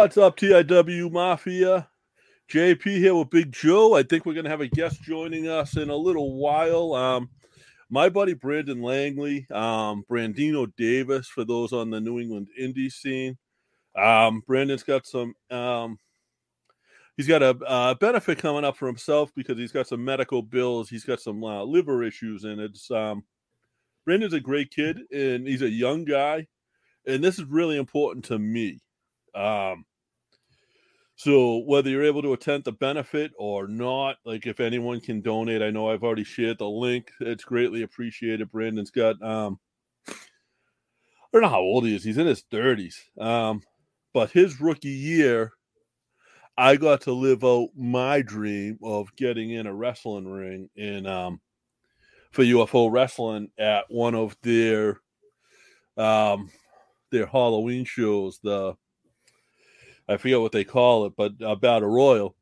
What's up, TIW Mafia? JP here with Big Joe. I think we're going to have a guest joining us in a little while. Um, my buddy Brandon Langley, um, Brandino Davis, for those on the New England indie scene. Um, Brandon's got some, um, he's got a, a, benefit coming up for himself because he's got some medical bills. He's got some uh, liver issues, and it's, um, Brandon's a great kid and he's a young guy. And this is really important to me. Um, so whether you're able to attend the benefit or not, like if anyone can donate, I know I've already shared the link. It's greatly appreciated. Brandon's got um I don't know how old he is. He's in his 30s. Um, but his rookie year, I got to live out my dream of getting in a wrestling ring in um for UFO wrestling at one of their um their Halloween shows, the I forget what they call it, but about a battle royal,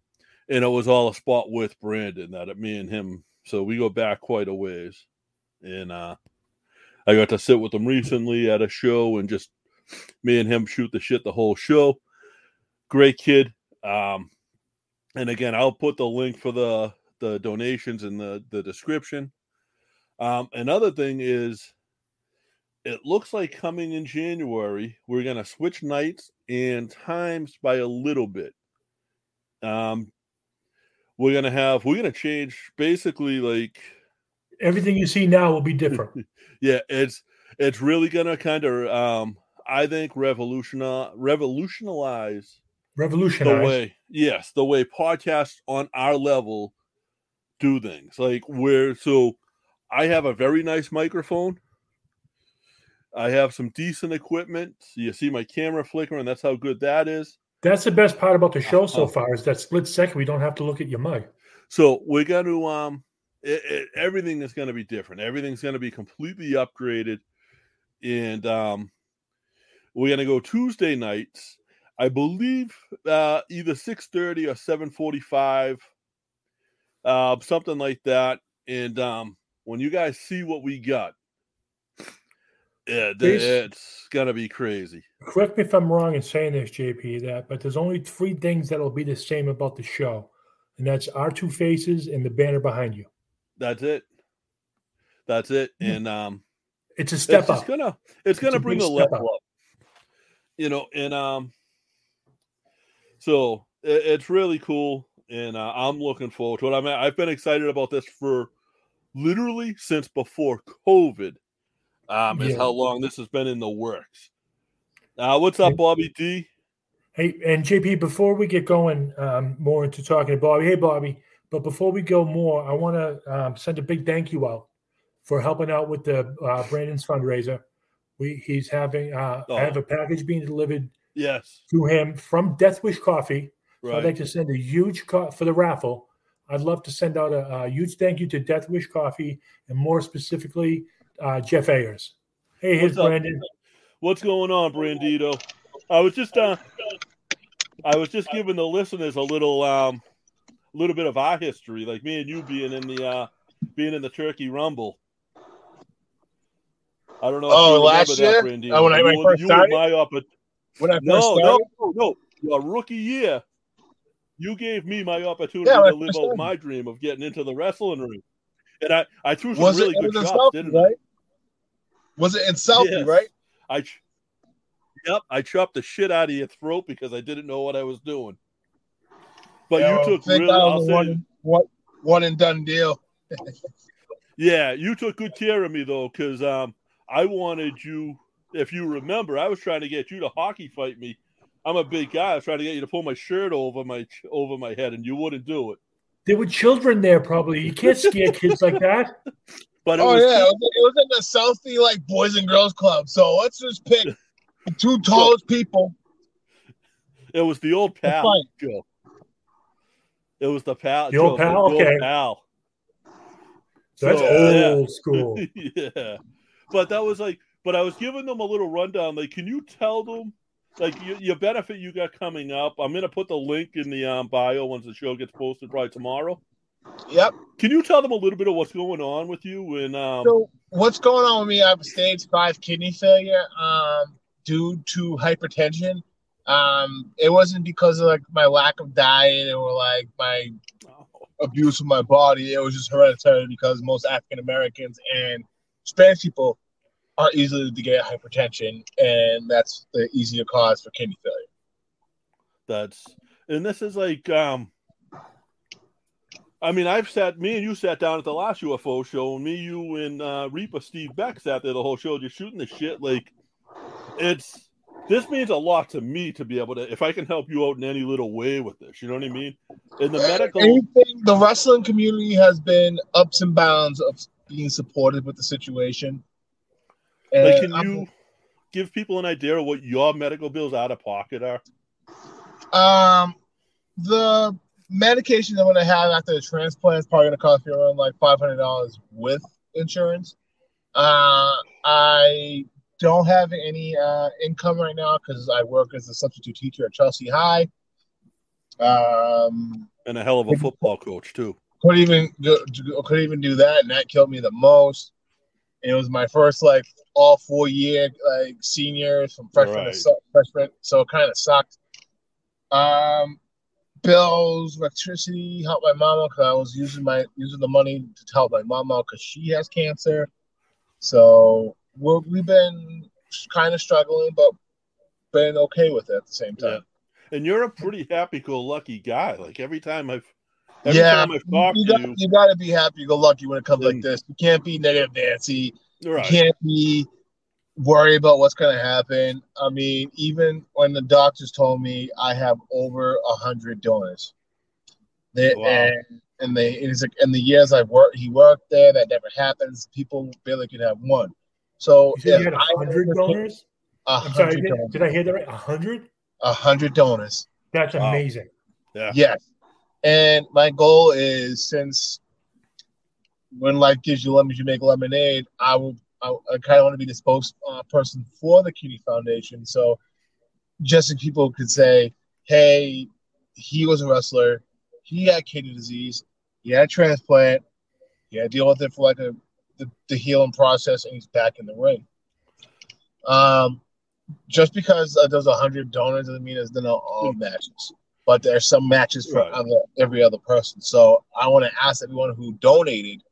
and it was all a spot with Brandon that me and him. So we go back quite a ways, and uh, I got to sit with him recently at a show and just me and him shoot the shit the whole show. Great kid. Um, and again, I'll put the link for the the donations in the the description. Um, another thing is it looks like coming in January, we're going to switch nights and times by a little bit. Um, we're going to have, we're going to change basically like everything you see now will be different. yeah, it's, it's really going to kind of, um, I think, revolutionize, revolutionize, revolutionize the way, yes, the way podcasts on our level do things. Like, where, so I have a very nice microphone I have some decent equipment. You see my camera flickering. That's how good that is. That's the best part about the show so uh-huh. far is that split second we don't have to look at your mic. So we're going to um, it, it, everything is going to be different. Everything's going to be completely upgraded, and um, we're going to go Tuesday nights. I believe uh, either six thirty or seven forty five, uh, something like that. And um, when you guys see what we got, yeah, it's gonna be crazy. Correct me if I'm wrong in saying this, JP. That, but there's only three things that'll be the same about the show, and that's our two faces and the banner behind you. That's it. That's it. And um, it's a step it's up. Gonna it's gonna bring a level up. up. You know, and um, so it, it's really cool, and uh, I'm looking forward to it. I mean, I've been excited about this for literally since before COVID um, is yeah. how long this has been in the works. Uh, what's up, Bobby D? Hey, and JP, before we get going um, more into talking to Bobby, hey, Bobby, but before we go more, I want to um, send a big thank you out for helping out with the uh, Brandon's fundraiser. We he's having uh, oh. I have a package being delivered yes to him from Death Wish Coffee. Right. So I'd like to send a huge co- for the raffle. I'd love to send out a, a huge thank you to Death Wish Coffee and more specifically uh, Jeff Ayers. Hey, here's Brandon. What's going on, Brandito? I was just uh, I was just giving the listeners a little um, little bit of our history, like me and you being in the uh, being in the Turkey Rumble. I don't know. oh, last year, that, oh, when I, when you, first started. My up at, when I first no, started? no, no, no, a rookie year. You gave me my opportunity yeah, to live out my dream of getting into the wrestling ring, and I I threw some was really good shots, didn't right? I? Was it in Southie, yes. right? I, yep, I chopped the shit out of your throat because I didn't know what I was doing. But you took really, I'll one, one, one and done deal. yeah, you took good care of me though, because um, I wanted you. If you remember, I was trying to get you to hockey fight me. I'm a big guy. I was trying to get you to pull my shirt over my over my head, and you wouldn't do it. There were children there, probably. You can't scare kids like that. But oh was yeah, it was, it was, in the Southie like Boys and Girls Club. So let's just pick the two tallest people. It was the old pal. Joe. It was the pal. The old pal. The okay. Old pal. That's so, old yeah. school. yeah, but that was like. But I was giving them a little rundown. Like, can you tell them? Like your, your benefit you got coming up. I'm gonna put the link in the um, bio once the show gets posted probably tomorrow. Yep. Can you tell them a little bit of what's going on with you? And um... so, what's going on with me? I have stage five kidney failure um, due to hypertension. Um, it wasn't because of like my lack of diet or like my abuse of my body. It was just hereditary because most African Americans and Spanish people are easily to get hypertension, and that's the easier cause for kidney failure. That's and this is like um I mean, I've sat me and you sat down at the last UFO show, and me, you, and uh, Reaper Steve Beck sat there the whole show just shooting the shit. Like, it's this means a lot to me to be able to if I can help you out in any little way with this. You know what I mean? In the medical, Anything, the wrestling community has been ups and downs of being supportive with the situation. like, can I'm- you give people an idea of what your medical bills out of pocket are? Um, the medication I'm going to have after the transplant is probably going to cost me around like five hundred dollars with insurance. Uh, I don't have any uh, income right now because I work as a substitute teacher at Chelsea High. Um, And a hell of a football coach too. couldn't even go, couldn't even do that, and that killed me the most. It was my first like all four year like seniors from freshman Right. to freshman, so it kind of sucked. Um, bills, electricity, help my mama because I was using my using the money to help my mama because she has cancer. So we're, we've been kind of struggling, but been okay with it at the same time. And you're a pretty happy-go-lucky guy. Like every time I've every Yeah, time I've talked You to got, you, you got to be happy go lucky when it comes like this. You can't be negative Nancy. right? You can't be worried about what's going to happen. I mean, even when the doctors told me I have over a hundred donors, they, Wow. and and they it's like in the years I've worked, he worked there. That never happens. People barely could have one. So You if you had I hundred had donors. a I'm sorry, hundred did, donors, did I hear that right? A hundred? a hundred donors, That's Wow. amazing. Yeah. Yes. And my goal is since when life gives you lemons, you make lemonade. I will. I, I kind of want to be the spokesperson uh, for the Kidney Foundation. So just so people could say, "Hey, he was a wrestler. He had kidney disease. He had a transplant. He had to deal with it for like a the, the healing process, and he's back in the ring." Um, just because uh, there's hundred donors doesn't mean there's no all matches but there's some matches for Right. other, every other person. So I want to ask everyone who donated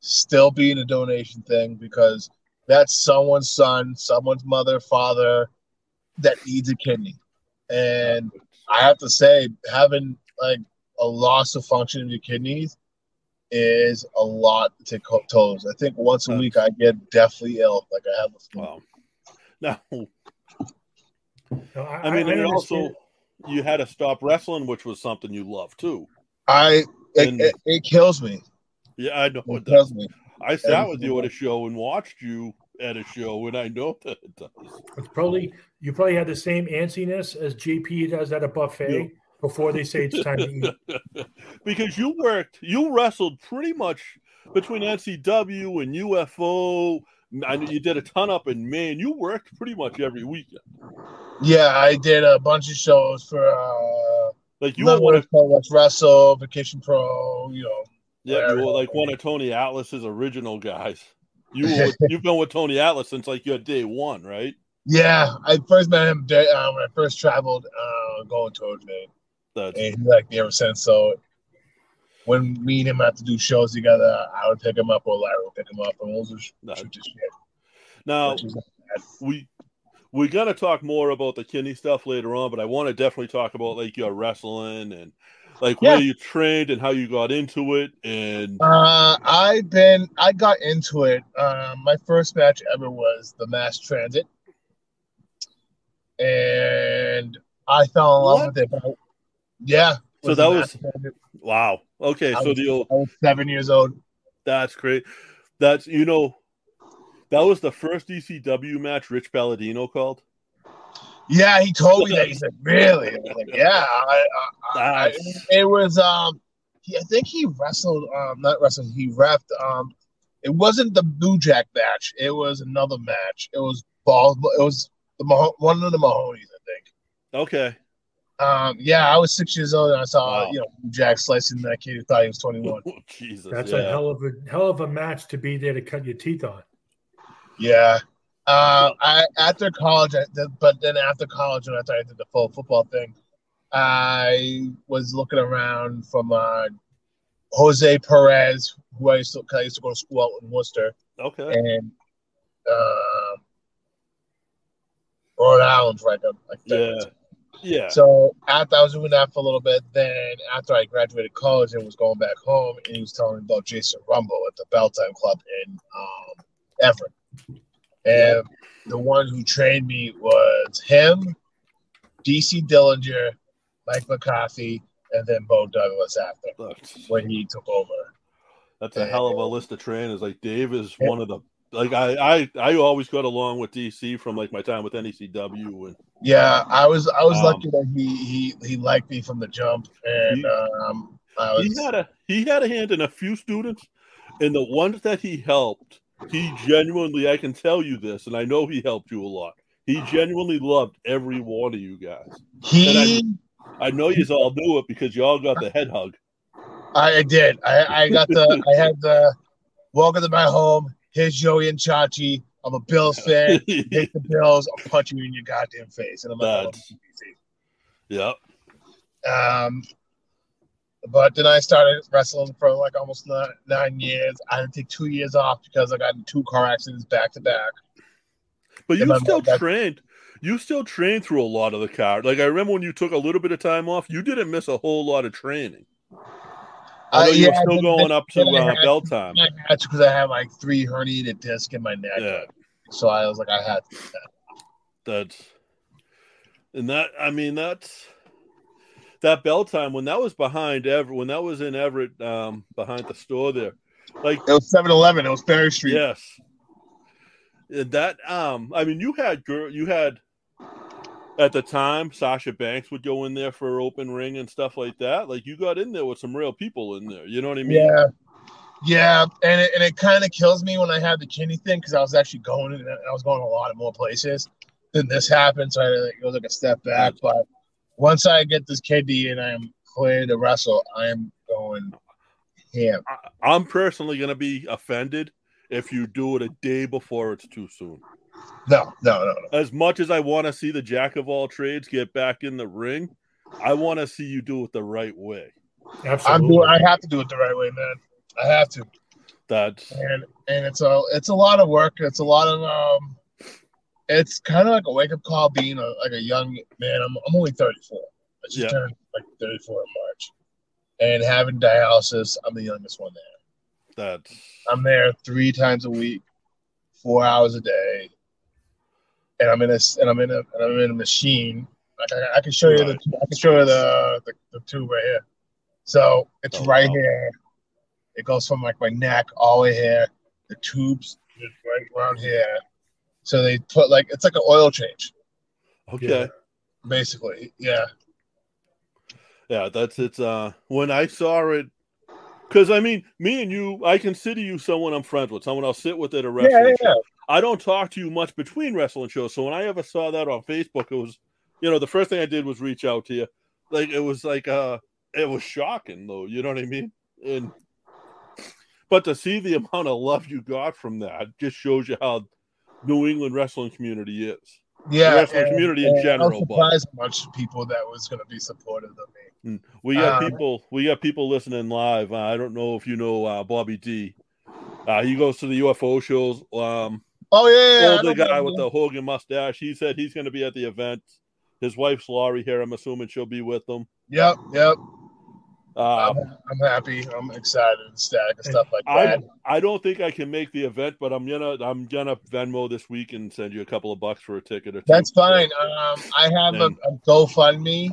still being a donation thing because that's someone's son, someone's mother, father that needs a kidney. And I have to say, having like a loss of function in your kidneys is a lot to take toes. I think once a week I get deathly ill, like I have. the flu. Wow. Now, No, I mean, and also you had to stop wrestling, which was something you love too. I it, And- it, it kills me. Yeah, I know It it does. kills me. I sat with you at a show and watched you at a show, and I know that it does. It's probably you probably had the same antsiness as JP does at a buffet Yeah. before they say it's time to eat. because you worked, you wrestled pretty much between NCW and UFO. I know you did a ton up in Maine. You worked pretty much every weekend. Yeah, I did a bunch of shows for uh Like you were one of, Let's Wrestle, Vacation Pro, you know. Yeah, you were like one of Tony Atlas's original guys. You were, you've been with Tony Atlas since like your day one, right? Yeah, I first met him day, uh, when I first traveled uh, going towards That's and he liked me ever since. So when me and him have to do shows together, I would pick him up, or Larry would pick him up, and we'll just Nice. shoot the shit. now which is not bad. we we're gonna talk more about the kidney stuff later on, but I want to definitely talk about like your wrestling and like Yeah. where you trained and how you got into it and Uh, I've been, I got into it. Uh, my first match ever was the Mass Transit, and I fell in love What? with it. but- Yeah. So that was- Transit. wow. Okay, I so was- the old I was seven years old. that's great. That's you know that was the first ECW match Rich Palladino called. Yeah, he told me that. He said, "Really?" I was like, "Yeah." I, I, I, it was. Um, he, I think he wrestled. Um, not wrestled. He refed. Um, it wasn't the New Jack match. It was another match. It was ball. It was the Maho- one of the Mahonies, I think. okay. Um, yeah, I was six years old and I saw Wow. you know Jack slicing that kid who thought he was twenty one. Jesus. That's yeah. a hell of a hell of a match to be there to cut your teeth on. Yeah. Uh, I after college, I, but then after college, and after I did the full football thing, I was looking around from uh, Jose Perez, who I used to, I used to go to school out in Worcester, Okay. and uh, Rhode Island's right up like Yeah. Yeah. So after I was doing that for a little bit, then after I graduated college and was going back home, and he was telling me about Jason Rumble at the Belltime Club in um, Everett. And the one who trained me was him, DC Dillinger, Mike McCarthy, and then Bo Douglas after That's, when he took over. that's a hell of a list of trainers. Like Dave is one of the like I I I always got along with DC from like my time with NECW and Yeah, I was I was Um, lucky that he he he liked me from the jump, and He- um, I was he had a he had a hand in a few students, and the ones that he helped, he genuinely I can tell you this, and I know he helped you a lot. He genuinely loved every one of you guys. he. I know you all knew it because you all got the head hug. I did. I, I got the. I had the. Welcome to my home. Here's Joey and Chachi. I'm a Bills fan. Hit the Bills. I'll punch you in your goddamn face. And I'm like, That's- yep. oh, um, but then I started wrestling for like almost nine, nine years. I had to take two years off because I got in two car accidents back to back. But you still that- trained. You still trained through a lot of the car. Like I remember when you took a little bit of time off, you didn't miss a whole lot of training. I Uh, yeah, were still going up to uh, had- bell time. That's because I had like three herniated discs in my neck. Yeah, So I was like, I had to. do that. that's and that. I mean, that's that bell time when that was behind Everett. When that was in Everett, um, behind the store there. Like It was 7 Eleven. It was Berry Street. Yes. And That um I mean you had girl you had at the time Sasha Banks would go in there for open ring and stuff like that. Like you got in there with some real people in there. You know what I mean? Yeah. Yeah, and it, and it kind of kills me when I had the kidney thing because I was actually going and I was going a lot of more places. Then this happened, so I had to go take a step back. But once I get this kidney and I'm clear to wrestle, I am going ham. I, I'm personally gonna be offended if you do it a day before it's too soon. No, no, no, no. As much as I want to see the jack of all trades get back in the ring, I want to see you do it the right way. Absolutely. I'm doing. I have to do it the right way, man. I have to, That's and and it's a it's a lot of work. It's a lot of um. It's kind of like a wake up call being a like a young man. I'm I'm only 34. I just Yeah. turned like 34 in March, and having dialysis. I'm the youngest one there. that's I'm there three times a week, four hours a day, and I'm in a and I'm in a and I'm in a machine. Like I, I can show you the I can show you the, the the tube right here. So it's Oh, right wow. here. It goes from like my neck all the way here. The tubes right around here. So they put like it's like an oil change, okay. Yeah. basically. Yeah. Yeah, that's it's uh when I saw it because I mean me and you I consider you someone I'm friends with, someone I'll sit with at a wrestling Yeah, yeah, show. I don't talk to you much between wrestling shows. So when I ever saw that on Facebook, it was you know, the first thing I did was reach out to you. Like it was like uh it was shocking though, you know what I mean? And but to see the amount of love you got from that just shows you how New England wrestling community is. Yeah. wrestling community in and I general, but- surprised much people that was going to be supportive of me. Mm. We got Um, people. We got people listening live. Uh, I don't know if you know uh, Bobby D. Uh, he goes to the UFO shows. Um, Oh yeah, yeah, older guy with the Hogan mustache. He said he's going to be at the event. His wife's Laurie here. I'm assuming she'll be with them. Yep, yep. Uh, I'm, I'm happy. I'm excited and and stuff like that. I I don't think I can make the event, but I'm gonna I'm gonna Venmo this week and send you a couple of bucks for a ticket or two. That's fine. Um, I have a, And- a GoFundMe.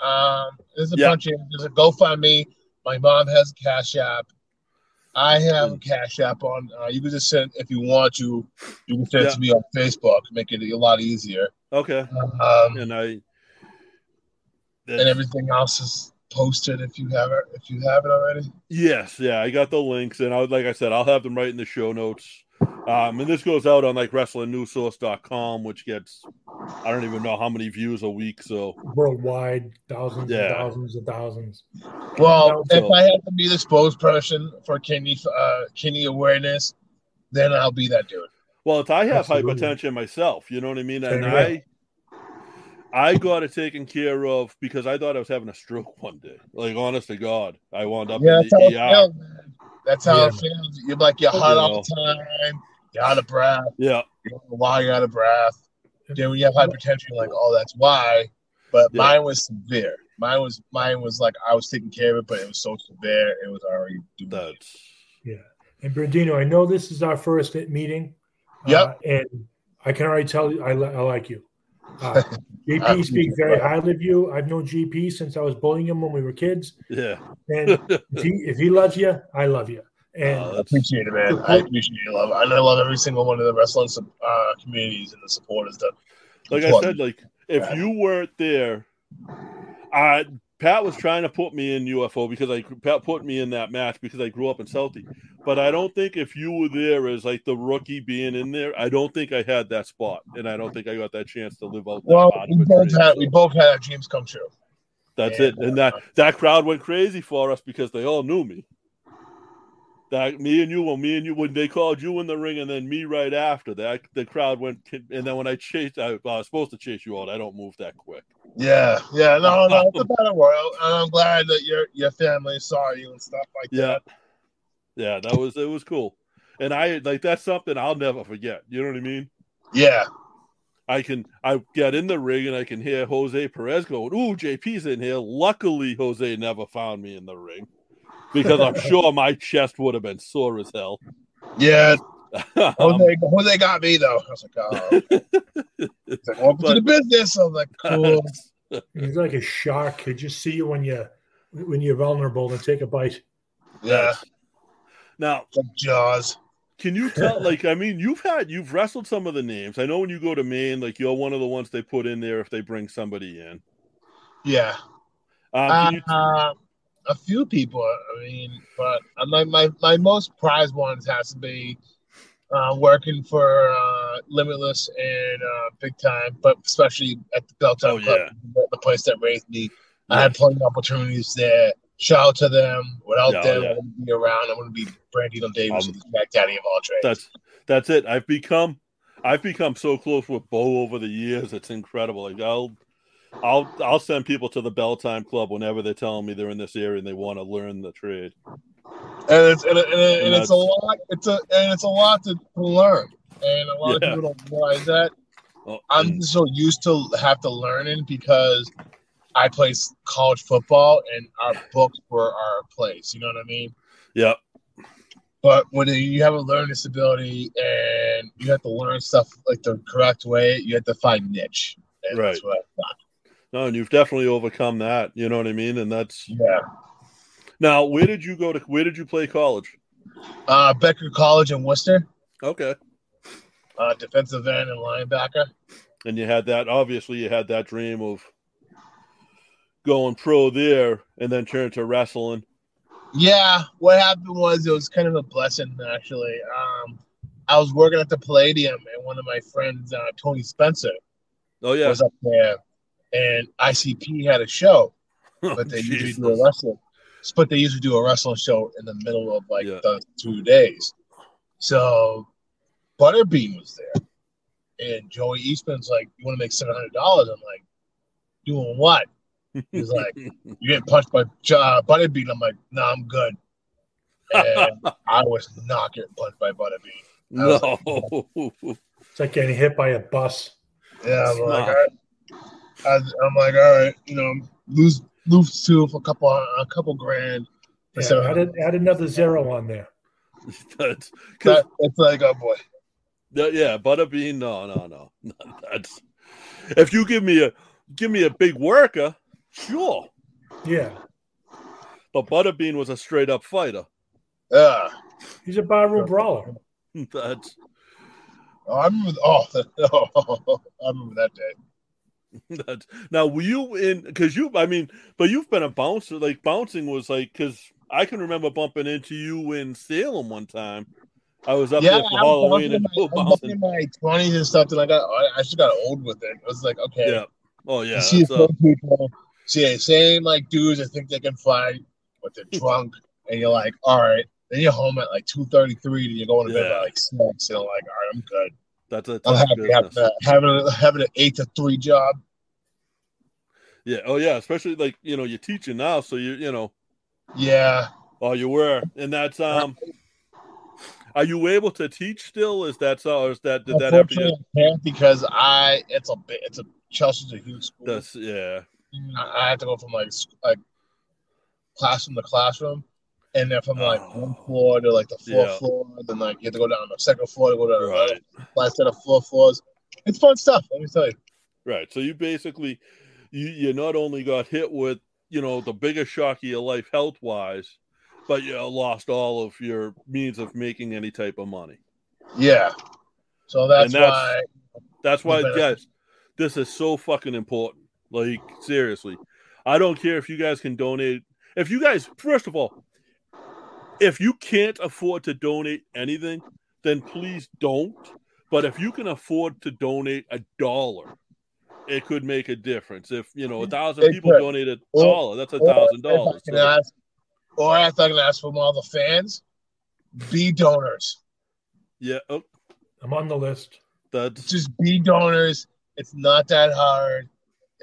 Um, there's a Yeah. bunch of there's a GoFundMe. My mom has a Cash App. I have a Cash App on. Uh, you can just send if you want to. You can send it Yeah. to me on Facebook. Make it a lot easier. Okay, Um, and I and everything else is posted if you have it. If you have it already. Yes, yeah, I got the links, and I like I said, I'll have them right in the show notes. Um, and this goes out on like wrestlingnewssource.com, which gets I don't even know how many views a week. So worldwide, thousands Yeah. and thousands and thousands. Well, No, if I have to be the spokesperson for kidney uh, kidney awareness, then I'll be that dude. Well, if I have Absolutely. hypertension myself. You know what I mean? And here. I, I got it taken care of because I thought I was having a stroke one day. Like, honest to God, I wound up Yeah, in that's how it the ER. feels, man. That's how Yeah. it feels. You're like you're hot all the time. You're out of breath. Yeah, You don't know why you're out of breath. Then when you have hypertension, you're like, oh, that's why. But Yeah. mine was severe. Mine was mine was like I was taking care of it, but it was so severe, it was already doing it. that's And Brandino, I know this is our first meeting. Yep. uh, and I can already tell you I, li- I like you. Uh, JP speaks very highly of you. I've known JP since I was bullying him when we were kids. yeah. And if he, if he loves you, I love you. And Uh, I appreciate it, man. I appreciate it. Love, and I love every single one of the wrestling uh, communities and the supporters that. like I support said, like if you weren't there, I Pat was trying to put me in UFO because I Pat put me in that match because I grew up in Celtic. But I don't think if you were there as like the rookie being in there, I don't think I had that spot, and I don't think I got that chance to live out. Well, we both had So we both had our dreams come true. that's yeah. it, and that that crowd went crazy for us because they all knew me. That me and you, well, me and you, when they called you in the ring, and then me right after that, the crowd went, and then when I chased, I, I was supposed to chase you out. I don't move that quick. Yeah, yeah, no, no, it's a battle royal, and I'm glad that your your family saw you and stuff like Yeah. that. Yeah, that was it was cool. And I like that's something I'll never forget. You know what I mean? Yeah, I can I get in the ring and I can hear Jose Perez going, Ooh, JP's in here. Luckily Jose never found me in the ring. Because I'm sure my chest would have been sore as hell. yeah. Um, Jose, Jose got me though. I was like, oh, He's like, welcome to the business. I was like, cool. he's like a shark. He just see you when you when you're vulnerable and take a bite. Yeah, now it's like Jaws. Can you tell? Like, I mean, you've had you've wrestled some of the names. I know when you go to Maine, like you're one of the ones they put in there if they bring somebody in. Yeah, Um, uh, can you, a few people. I mean, but uh, my my my most prized ones has to be uh, working for uh, Limitless and uh, Big Time, but especially at the Bell Time Oh, Club, yeah. the place that raised me. I had plenty of opportunities there. Shout out to them. Without Yeah, them, yeah. I wouldn't be around. I wouldn't be Brandino Davis, Um, the Daddy of all trades. that's that's it. I've become I've become so close with Bo over the years. It's incredible. Like I'll I'll I'll send people to the Bell Time Club whenever they're telling me they're in this area and they want to learn the trade. and it's and, and, and And it's a lot. It's a and it's a lot to, to learn, and a lot Yeah. of people don't realize that. Oh, I'm and- so used to have to learning because I play college football and our books were our place. You know what I mean? Yep. But when you have a learning disability and you have to learn stuff like the correct way, you have to find niche. And that's Right. what I thought. No, and you've definitely overcome that. You know what I mean? And that's Yeah. now. Where did you go to? Where did you play college? Uh, Becker College in Worcester, Okay. uh, defensive end and linebacker. and you had that obviously you had that dream of going pro there and then turn to wrestling Yeah, what happened was it was kind of a blessing actually. Um, I was working at the Palladium, and one of my friends, uh, Tony Spencer, oh yeah was up there, and ICP had a show, but they usually Jesus. do a wrestling. But they usually do a wrestling show in the middle of like Yeah. the two days. So Butterbean was there, and Joey Eastman's like, "You want to make seven hundred dollars?" I'm like, "Doing what?" He's like, "You get punched by uh, Butterbean." I'm like, "No, I'm good." And I was not getting punched by Butterbean. no It's like getting hit by a bus. Yeah, I'm like, all right. I, I'm like, all right, you know, lose lose two for a couple a couple grand. for Yeah, seven add, hundred. a- add another zero on there. that's because That, it's like, oh boy, yeah butterbean no no no no that's if you give me a give me a big worker sure Yeah. but butterbean was a straight up fighter yeah. He's a barroom brawler. that's Oh, I remember. Oh, I remember that day. That's, now, were you in? Because you, I mean, but you've been a bouncer. Like bouncing was like because I can remember bumping into you in Salem one time. I was up yeah, there for I Halloween in and my, I was in bouncing. my twenties and stuff. And I got, I just got old with it. It was like, okay, Yeah. Oh yeah. see uh, people, see same like dudes that think they can fly, but they're drunk, and you're like, all right, Then you're home at like two thirty three, and you're going to bed Yeah. by like six. And like, all right, I'm good. That's a I'm happy having, a, having, a, having an eight to three job. Yeah. Oh yeah. Especially like you know you're teaching now, so you you know Yeah, oh you were, and that's um. Are you able to teach still? Is that so? Or is that did that have to? Unfortunately, I can't because I it's a bit it's a Chelsea's a huge school. That's yeah. I I have to go from like like classroom to classroom, and then from like Oh. one floor to like the fourth Yeah. floor, then like you have to go down the second floor to go to Right. the last set of four floors. It's fun stuff. Let me tell you. Right. So you basically you you not only got hit with, you know, the biggest shock of your life health wise, but you lost all of your means of making any type of money. Yeah. So that's, that's- why. That's why guys, this is so fucking important. Like seriously. I don't care if you guys can donate. If you guys first of all, if you can't afford to donate anything, then please don't. But if you can afford to donate a dollar, it could make a difference. If you know a thousand people could. donate a dollar, that's a thousand dollars. can So, ask- Or if I can ask from all the fans, be donors. Yeah, oh, I'm on the list. that's Just be donors. It's not that hard.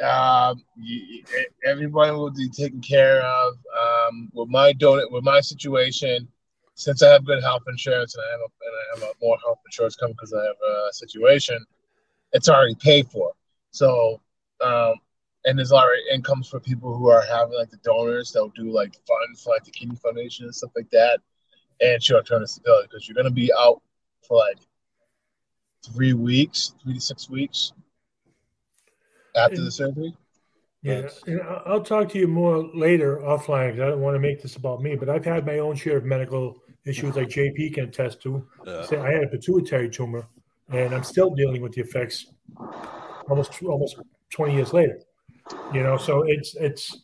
Um, you, everybody will be taken care of. Um, with my donut, with my situation, since I have good health insurance and I have a, and I have more health insurance coming because I have a situation, it's already paid for. So, um, and there's already incomes for people who are having like the donors that will do like funds for like the kidney foundation and stuff like that, and short-term disability because you're gonna be out for like three weeks, three to six weeks after the surgery. Yeah, and I- I'll talk to you more later offline because I don't want to make this about me. But I've had my own share of medical issues, like JP can attest to. yeah. Say I had a pituitary tumor, and I'm still dealing with the effects almost almost 20 years later. You know, so it's it's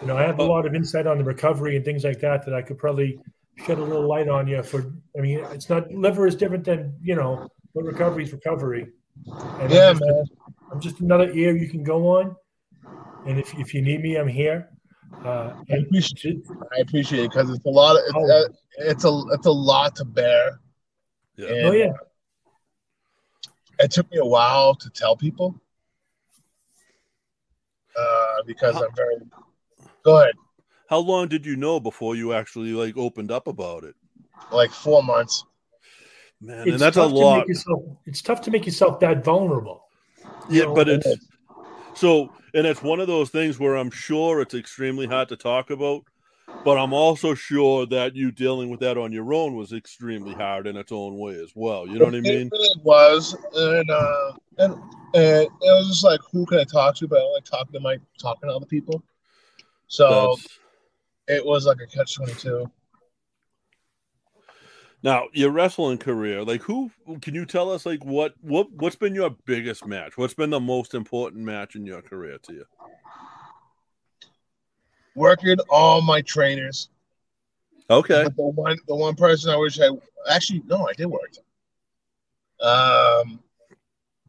you know I have a Oh. lot of insight on the recovery and things like that that I could probably shed a little light on you. For I mean, it's not liver is different than you know, but recovery is recovery. And Yeah, man. I'm just another ear you can go on, and if if you need me, I'm here. Uh, I and appreciate, I appreciate it because it's a lot. Of, it's, uh, it's a it's a lot to bear. Yeah. And oh yeah, it took me a while to tell people uh, because I'm very. Go ahead. How long did you know before you actually like opened up about it? Like four months. Man, it's and that's a tough lot. yourself. It's tough to make yourself that vulnerable. Yeah, but it's so, and it's one of those things where I'm sure it's extremely hard to talk about, but I'm also sure that you dealing with that on your own was extremely hard in its own way as well. You know what I mean? It really was, and uh, and and it was just like, who can I talk to? But I don't like talking to my talking to other people. So That's- it was like a catch twenty two. Now your wrestling career, like who can you tell us like what what what's been your biggest match? What's been the most important match in your career to you? Working all my trainers. Okay. But the one the one person I wish I actually no, I did work. Um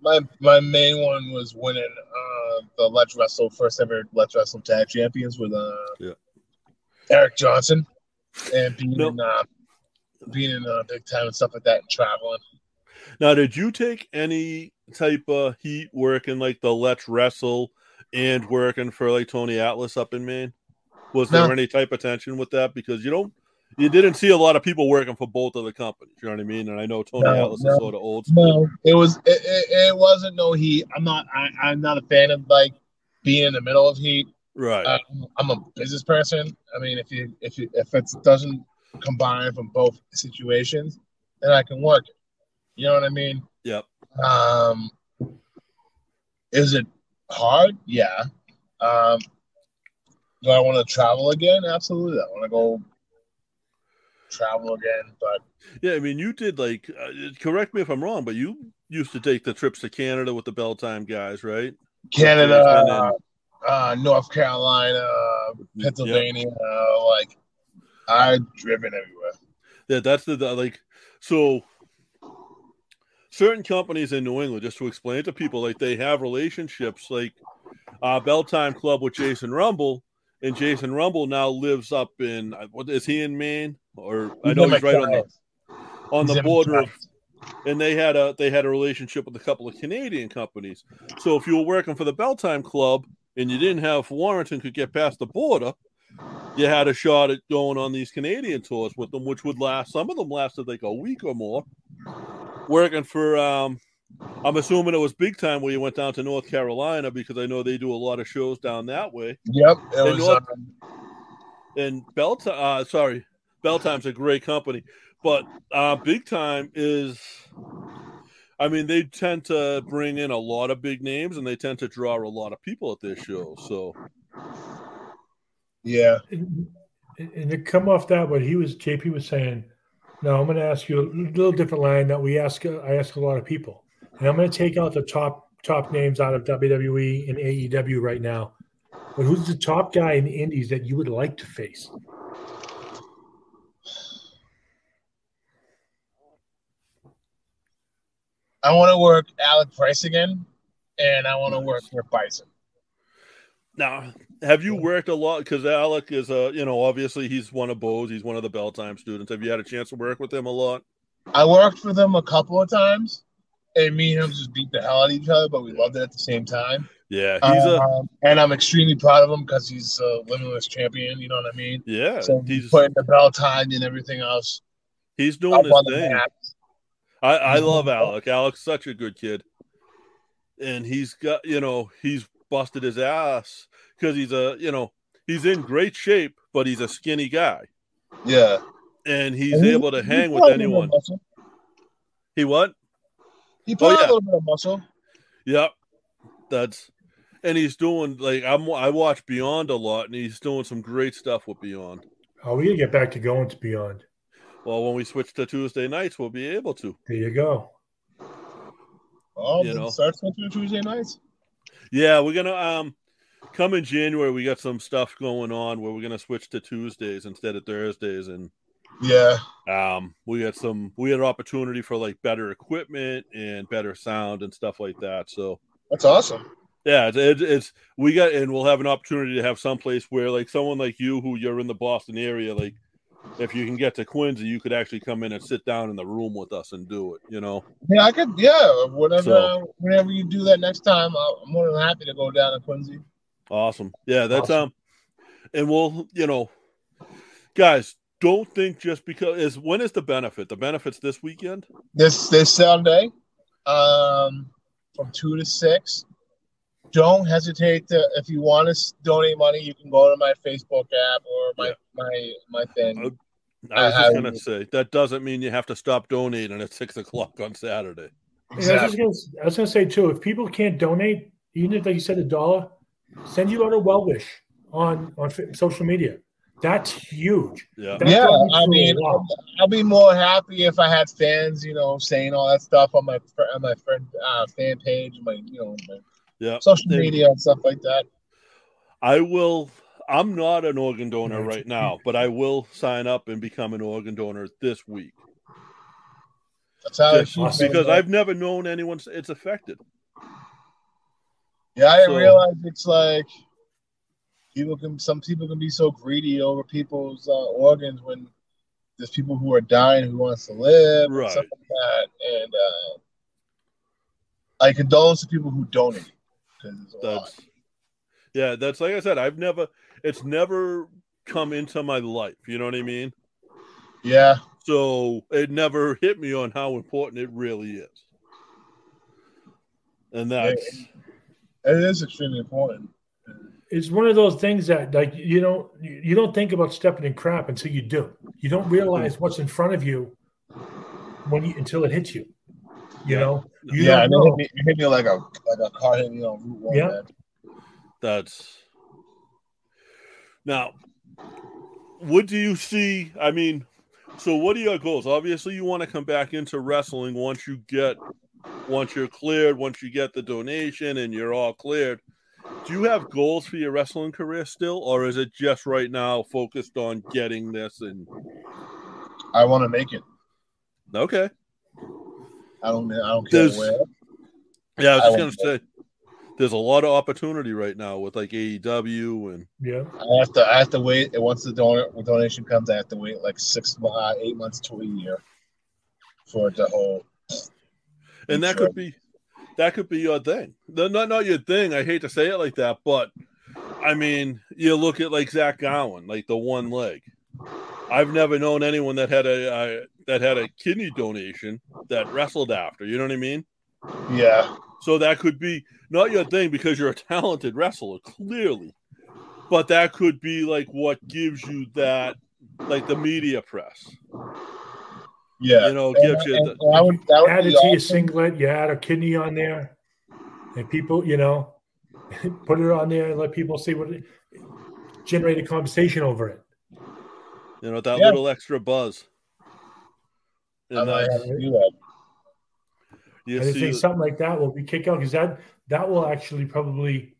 my my main one was winning uh the Let's Wrestle first ever Let's Wrestle Tag Champions with uh Yeah. Eric Johnson and being No. uh being in a big time and stuff like that and traveling. Now, did you take any type of heat working like the Let's Wrestle and working for like Tony Atlas up in Maine? Was there any type of tension with that? Because you don't, you didn't see a lot of people working for both of the companies. You know what I mean? And I know Tony No, Atlas no. is sort of old school. No, it was it, it, it wasn't no heat. I'm not I, I'm not a fan of like being in the middle of heat. Right. Uh, I'm a business person. I mean, if you if you if it doesn't combine from both situations, then I can work it. You know what I mean? yep. Um, is it hard? Yeah. Um, do I want to travel again? Absolutely. I want to go travel again, but Yeah. I mean, you did like, uh, correct me if I'm wrong, but you used to take the trips to Canada with the Bell Time guys, right? Canada, uh, North Carolina, Pennsylvania, like I've driven everywhere. Yeah, that's the, the like so certain companies in New England, just to explain to people, like they have relationships like uh Bell Time Club with Jason Rumble, and Jason Rumble now lives up in uh, what is he in Maine? or I know he's right on the on the border of and they had a they had a relationship with a couple of Canadian companies. So if you were working for the Belltime Club and you didn't have warrant and could get past the border, you had a shot at going on these Canadian tours with them, which would last. Some of them lasted like a week or more. Working for, um, I'm assuming it was big time where you went down to North Carolina because I know they do a lot of shows down that way. Yep, it And was. North- um, And Belltime, uh, sorry, Belltime's a great company, but uh, Big Time is. I mean, they tend to bring in a lot of big names, and they tend to draw a lot of people at their shows. So, yeah, And, and to come off that, what he was, JP was saying. Now I'm going to ask you a little different line that we ask. I ask a lot of people, and I'm going to take out the top top names out of WWE and AEW right now. But who's the top guy in the Indies that you would like to face? I want to work Alec Price again, and I want to work Rick Bison. Now, have you worked a lot? Because Alec is a, you know, obviously he's one of Bo's. He's one of the Bell Time students. Have you had a chance to work with him a lot? I worked for them a couple of times, and me and him just beat the hell out of each other, but we loved it at the same time. Yeah, he's a, Um, and I'm extremely proud of him because he's a limitless champion. You know what I mean? yeah, So he's putting the belt time and everything else he's doing his thing. I, I love Alec. Alec's such a good kid. And he's got, you know, he's busted his ass because he's a, you know, he's in great shape, but he's a skinny guy. Yeah, And he's And he- able to hang with anyone. He what? He put Oh, on yeah. a little bit of muscle. Yep. That's, and he's doing, like, I'm, I watch Beyond a lot and he's doing some great stuff with Beyond. Oh, we got to get back to going to Beyond. Well, when we switch to Tuesday nights, we'll be able to. There you go. Oh, You you know. starts with Tuesday nights. Yeah, we're gonna um come in January. We got some stuff going on where we're gonna switch to Tuesdays instead of Thursdays, and Yeah, um we got some we had an opportunity for like better equipment and better sound and stuff like that. So that's awesome. yeah, it's, it's, it's we got and we'll have an opportunity to have some place where like someone like you who you're in the Boston area, like if you can get to Quincy, you could actually come in and sit down in the room with us and do it. You know. Yeah, I could. Yeah, whatever. So- whenever you do that next time, I'm more than happy to go down to Quincy. Awesome. Yeah, that's Awesome. um and we'll, you know, guys, don't think just because is when is the benefit? The benefit's this weekend? This this Sunday, um, from two to six. Don't hesitate to if you want to donate money, you can go to my Facebook app or my Yeah. my my thing. I was I- just gonna say that doesn't mean you have to stop donating at six o'clock on Saturday. And I, was gonna, I was going to say too, if people can't donate, even if like you said a dollar, send you out a well wish on on social media. That's huge. Yeah. That Yeah, I mean. I'll be more happy if I had fans, you know, saying all that stuff on my fr- on my friend uh, fan page, my you know, my Yeah. social And media and stuff like that. I will I'm not an organ donor right now, but I will sign up and become an organ donor this week. That's how it Just should be. because I've never known anyone it's affected. Yeah, I So- realize it's like people can. Some people can be so greedy over people's uh, organs when there's people who are dying who wants to live, and Right. stuff like that. And uh, I condolence to people who donate because it's a lot. That's yeah, that's like I said, I've never it's never come into my life. You know what I mean? Yeah, So it never hit me on how important it really is. And that's it is extremely important. It's one of those things that like you don't you you don't think about stepping in crap until you do. You don't realize mm-hmm. what's in front of you when you until it hits you. You Yeah. know, you yeah, and don't it hit, know. me, it hit me like a like a car hitting you know Route One. Yeah. man. that's now what do you see? I mean, so what are your goals? Obviously you want to come back into wrestling once you get once you're cleared, once you get the donation and you're all cleared. Do you have goals for your wrestling career still, or is it just right now focused on getting this and I want to make it. okay? I don't. I don't care There's- where. Yeah, I was I just gonna say there's a lot of opportunity right now with like AEW and Yeah. I have to I have to wait. And once the donor donation comes, I have to wait like six, uh, eight months to a year for the whole. and that could be that could be your thing. No, Not not your thing. I hate to say it like that, but I mean, you look at like Zach Gowen, like the one leg. I've never known anyone that had a, a that had a kidney donation that wrestled after. You know what I mean? Yeah, So that could be not your thing because you're a talented wrestler, clearly. But that could be like what gives you that, like the media press. yeah. You know, And- gives you and- the, and I would, that would Add be it to your singlet. You add a kidney on there, and people, you know, put it on there and let people see what. It, generate a conversation over it. You know, that Yeah. little extra buzz. I And might that's- have to do that. you I see, think something like that will be kick out because that that will actually probably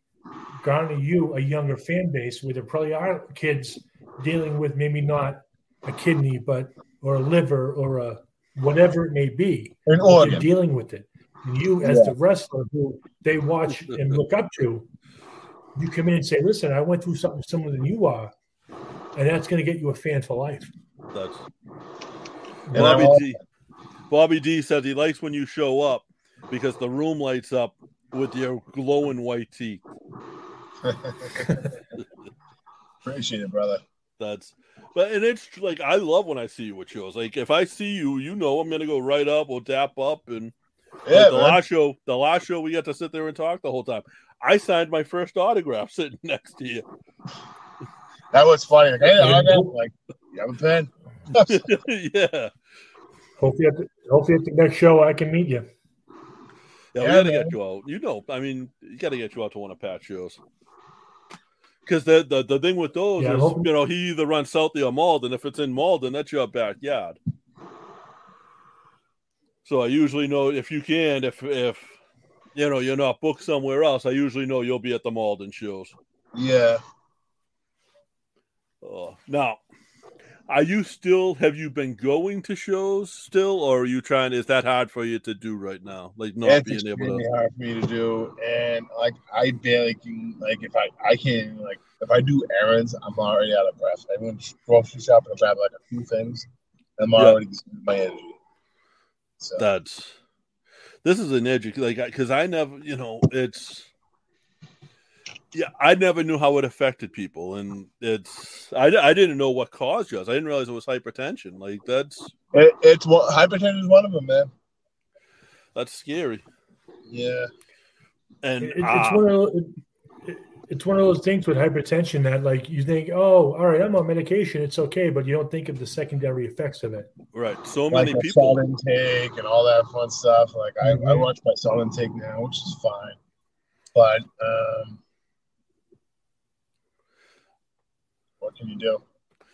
garner you a younger fan base where there probably are kids dealing with maybe not a kidney but or a liver or a whatever it may be. An You're organ. dealing with it. And you as Yeah. the wrestler who they watch and look up to, you come in and say, Listen, I went through something similar than you are, and that's gonna get you a fan for life. that's And Bobby I'm D. Bobby D says he likes when you show up because the room lights up with your glowing white teeth. Appreciate it, brother. That's but and it's like I love when I see you with shows. Like if I see you, you know I'm gonna go right up, we'll dap up and Yeah, like the man. last show, the last show we got to sit there and talk the whole time. I signed my first autograph sitting next to you. That was funny. Like, hey, I got like, you have a pen? yeah. Hopefully at the, hopefully at the next show I can meet you. Yeah, we gotta man. get you out. You know, I mean, you gotta get you out to one of Pat's shows. Because the, the the thing with those Yeah, is, hoping- you know, he either runs Southie or Malden. If it's in Malden, that's your backyard. So I usually know if you can, if if you know you're not booked somewhere else, I usually know you'll be at the Malden shows. Yeah. Uh, now, are you still? Have you been going to shows still, or are you trying? Is that hard for you to do right now? Like not it's being able to. hard for me to do, and like I barely can. Like if I I can't like if I do errands, I'm already out of breath. I went grocery shopping and grab like a few things. I'm already my energy. So That's this is an edge like because I never, you know, it's yeah, I never knew how it affected people, and it's I, I didn't know what caused yours. I didn't realize it was hypertension. Like that's it, it's what hypertension is one of them, man. that's scary. Yeah. And It- it's ah, one of those, it- it's one of those things with hypertension that like you think, oh, all right, I'm on medication, it's okay, but you don't think of the secondary effects of it. right, so Like many the people. salt intake and all that fun stuff. Like I, I Mhm. watch my salt intake now, which is fine. But um what can you do?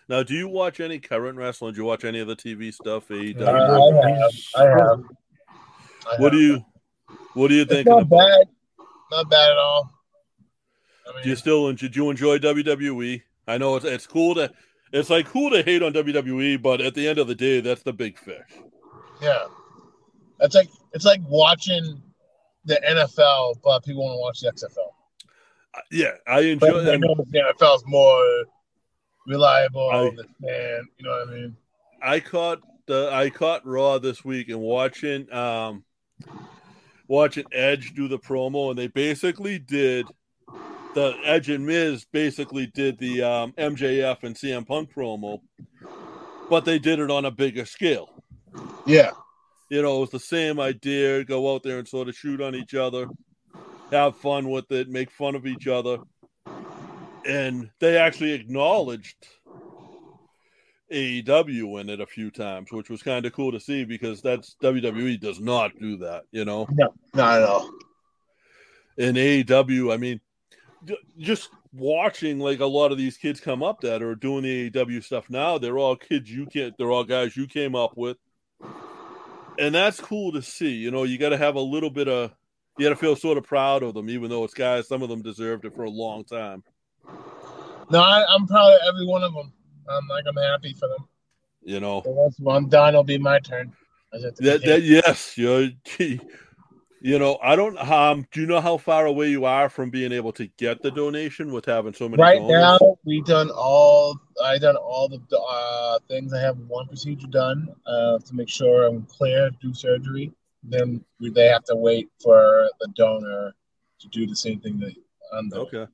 Now, do you watch any current wrestling? Do you watch any of the TV stuff? AEW? Uh, I have. I have. I what do you What do you think? not bad. Not bad at all. I mean, do you still enjoy, do you enjoy WWE? I know it's it's cool to it's like cool to hate on WWE, but at the end of the day, that's the big fish. yeah. It's like it's like watching the NFL, but people want to watch the XFL. Uh, Yeah, I enjoy. But I know the NFL is more reliable. I- the fan, you know what I mean? I caught the I caught Raw this week and watching um watching Edge do the promo, and they basically did the Edge and Miz basically did the um, MJF and CM Punk promo, but they did it on a bigger scale. Yeah. You know, it was the same idea: go out there and sort of shoot on each other, have fun with it, make fun of each other, and they actually acknowledged AEW in it a few times, which was kind of cool to see because that's WWE does not do that, you know. No, not at all. In AEW, I mean, just watching like a lot of these kids come up that are doing the AEW stuff now, they're all kids you can't, they're all guys you came up with, and that's cool to see. You know, you got to have a little bit of, you got to feel sort of proud of them, even though it's guys. Some of them deserved it for a long time. No, I, I'm proud of every one of them. I'm like I'm happy for them. You know. So once I'm done, it'll be my turn. I just have to That, that yes, you're You know, I don't. Um, do you know how far away you are from being able to get the donation with having so many? Right donors? now, we done all. I done all the uh, things. I have one procedure done uh, to make sure I'm clear to do surgery. Then we, they have to wait for the donor to do the same thing that I'm doing. Okay.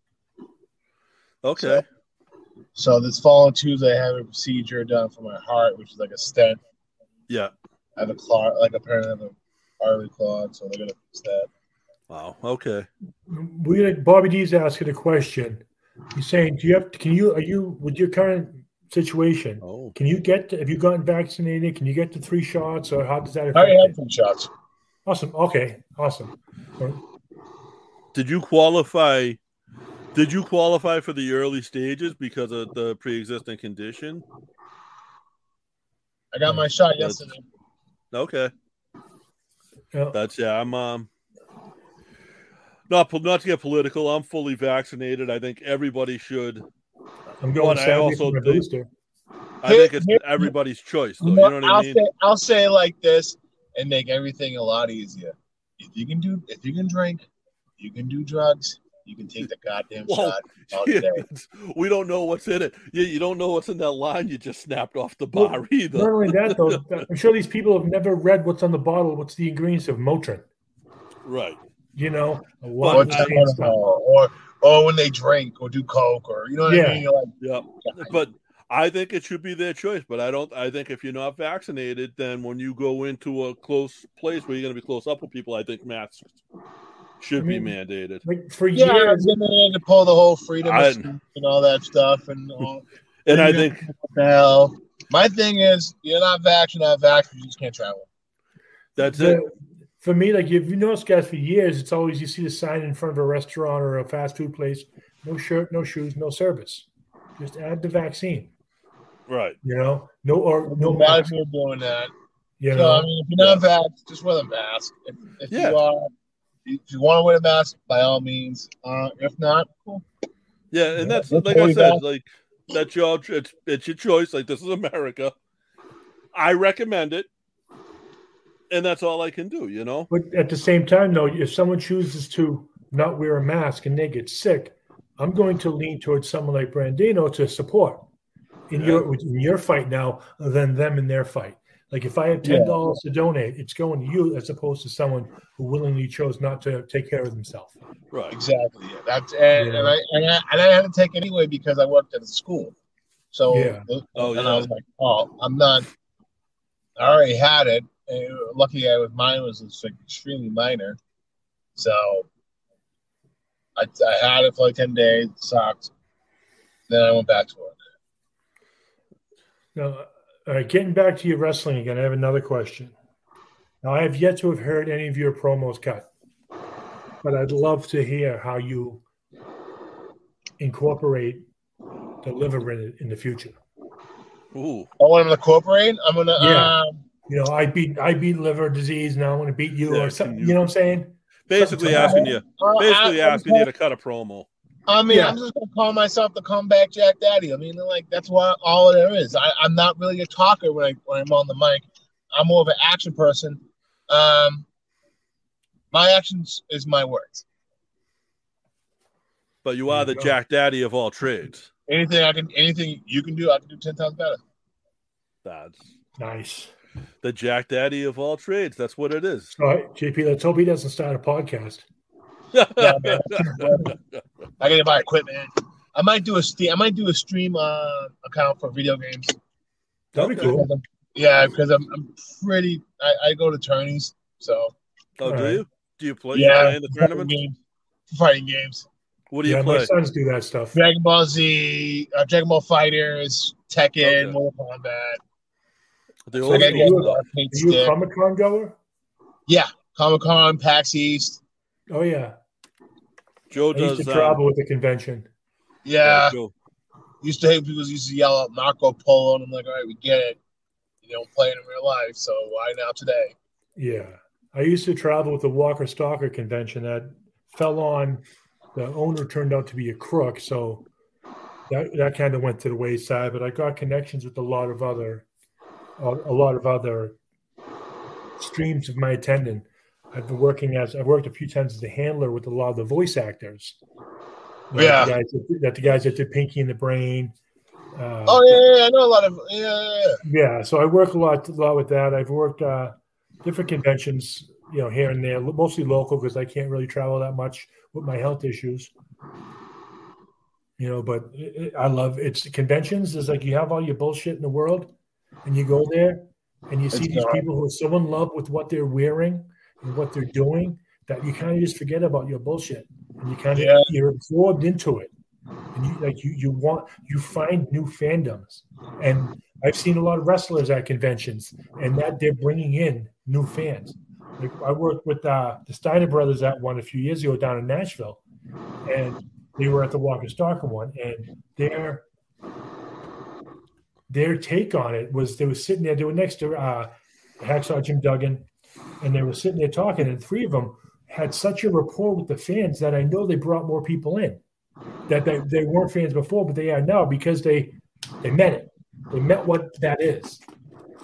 Okay. So this following Tuesday, I have a procedure done for my heart, which is like a stent. yeah. I have a clot, like apparently I have a artery clot, so they're gonna fix that. Wow. Okay. We got Bobby D's asking a question. He's saying, "Do you have? Can you? Are you with your current situation? Oh. Can you get? Have you gotten vaccinated? Can you get the three shots, or how does that I affect already it? had three shots. Awesome. Okay. Awesome. Did you qualify? Did you qualify for the early stages because of the pre-existing condition? I got my shot That's- yesterday. Okay. Yeah. That's yeah. I'm um. Not not to get political. I'm fully vaccinated. I think everybody should. I'm going But I also for my think- booster. I think it's everybody's choice, though. You You know, know what I I'll mean? say I'll say like this and make everything a lot easier. If you can do if you can drink, you can do drugs, you can take the goddamn Whoa. shot all Yeah, day. we don't know what's in it. You, you don't know what's in that line you just snapped off the bar Not either. only that, though, I'm sure these people have never read what's on the bottle. What's the ingredients of Motrin? Right. You know, a Or, lot of the same stuff. Tylenol, or or when they drink or do coke or you know what Yeah. I mean? You're like, Yeah. But I think it should be their choice. But I don't. I think if you're not vaccinated, then when you go into a close place where you're going to be close up with people, I think masks should I mean, be mandated. Like for yeah, years, and then they had to pull the whole freedom I- and all that stuff and all And I think what the hell. My thing is, you're not vaccinated, not vaccinated, you just can't travel. that's the- it. for me, like if you notice, guys, for years, it's always you see the sign in front of a restaurant or a fast food place: no shirt, no shoes, no service. Just add the vaccine. Right. You know, no or no a lot of mask. doing that. You So, I mean, if you're not vaxxed, just wear the mask. If, if Yeah. you are, if you want to wear a mask, by all means. Uh, if not, cool. Yeah, and that's That's like I said, valid. like that's your it's it's your choice. Like this is America. I recommend it, and that's all I can do. You know. but at the same time, though, if someone chooses to not wear a mask and they get sick, I'm going to lean towards someone like Brandino to support in your in your fight now than them in their fight. Like if I had ten dollars to donate, it's going to you as opposed to someone who willingly chose not to take care of themselves. Right. Exactly. Yeah. That's and, Yeah. and I and I and I had to take anyway because I worked at a school. So Yeah. Oh, and yeah. I was like, oh, I'm not. I already had it. And lucky I was mine was like extremely minor, so I, I had it for like ten days. Sucked. Then I went back to work. Now, all right, getting back to your wrestling again, I have another question. Now, I have yet to have heard any of your promos cut, but I'd love to hear how you incorporate the liver in it in the future. Ooh. I want to incorporate. I'm gonna. Yeah. Um, You know, I beat I beat liver disease. Now I'm going to beat you, Yeah, or something. You, you- know what I'm saying? Basically Something- asking you, basically I, asking you to cut a promo. I mean, Yeah. I'm just gonna call myself the comeback Jack Daddy. I mean, like that's what all there is. I, I'm not really a talker when I when I'm on the mic. I'm more of an action person. Um, my actions is my words. But you are the go. Jack Daddy of all trades. Anything I can, anything you can do, I can do ten times better. That's Nice. the Jack Daddy of all trades. That's what it is. All right, JP. Let's hope he doesn't start a podcast. Yeah. I gotta buy equipment. I might do a steam. I might do a stream uh, account for video games. That'd be cool. Yeah, because I'm, I'm pretty. I, I go to tourneys, so oh, do Alright. you? Do you play? You yeah, play in the fighting tournament? games. Fighting games. What do you Yeah, play? my sons do that stuff. Dragon Ball Z, uh, Dragon Ball FighterZ, Tekken, Okay. Mortal Kombat. The I old gotta Okay, get school you- an stuff. arcade Are you a stick. Comic Con goer? Yeah, Comic Con, PAX East. Oh yeah. Joe I used does. to um, travel with the convention. Yeah, Joe. used to hate people used to yell out Marco Polo, and I'm like, all right, we get it. You don't play it in real life, so why now today? Yeah. I used to travel with the Walker Stalker convention that fell on the owner turned out to be a crook, so that that kind of went to the wayside. But I got connections with a lot of other a, a lot of other streams of my attending. I've been working as I've worked a few times as a handler with a lot of the voice actors. Know, Yeah. the guys that, that the guys that did Pinky and the Brain. Uh, Oh yeah, yeah, yeah, I know a lot of yeah, yeah, yeah. yeah, so I work a lot, a lot with that. I've worked uh, different conventions, you know, here and there, mostly local because I can't really travel that much with my health issues. You know, but it, I love it's conventions. Is like you have all your bullshit in the world, and you go there and you see It's these not. people who are so in love with what they're wearing and what they're doing that you kind of just forget about your bullshit. And you kind of Yeah. you're absorbed into it. And you like you you want you find new fandoms. And i've seen a lot of wrestlers at conventions and that they're bringing in new fans. Like i worked with uh, the steiner brothers at one a few years ago down in nashville and they were at the walker stalker one and their their take on it was they were sitting there they were next to uh hacksaw jim duggan and they were sitting there talking and three of them had such a rapport with the fans that i know they brought more people in that they, they weren't fans before, but they are now because they they met it. They met what that is.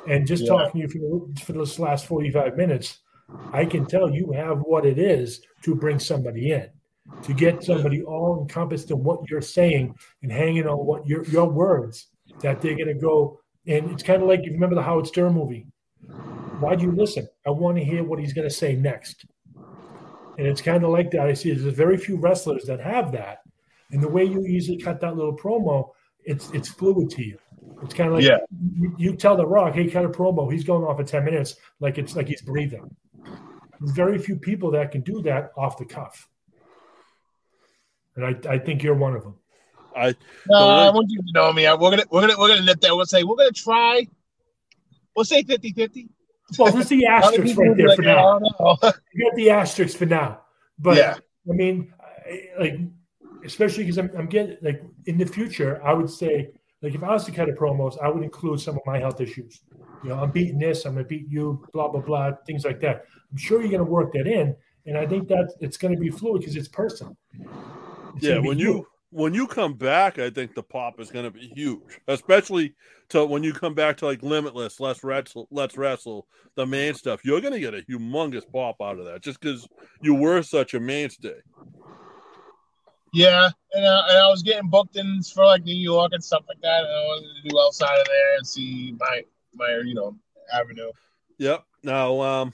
And just Yeah. talking to you for, for this last 45 minutes, I can tell you have what it is to bring somebody in, to get somebody all encompassed in what you're saying and hanging on what your your words that they're gonna go. And it's kind of like if you remember the Howard Stern movie. Why do you listen? I want to hear what he's gonna say next. And it's kind of like that. I see there's very few wrestlers that have that. And the way you usually cut that little promo, it's it's fluid to you. It's kind of like Yeah. you, you tell the Rock, "Hey, cut a promo." He's going off in ten minutes, like it's like he's breathing. There's very few people that can do that off the cuff, and I, I think you're one of them. I No, I want you to know me. We're gonna we're gonna we're gonna nip that. We'll say we're gonna try. We'll say 50-50. Well, there's the Other asterisk right there like, for now. Oh, I don't know." You got the asterisk for now, but Yeah. I mean, like, especially because I'm, I'm getting like in the future, I would say, like, if I was to cut a promos, I would include some of my health issues. You know, I'm beating this, I'm gonna beat you, blah blah blah, things like that. I'm sure you're gonna work that in, and I think that it's gonna be fluid because it's personal. It's yeah, gonna when you when you come back, I think the pop is going to be huge, especially to when you come back to like Limitless, Let's Wrestle, Let's Wrestle, the main stuff. You're going to get a humongous pop out of that just because you were such a mainstay. Yeah, and, uh, and I was getting booked in for like New York and stuff like that, and I wanted to do outside of there and see my my you know avenue. Yep. Now, um,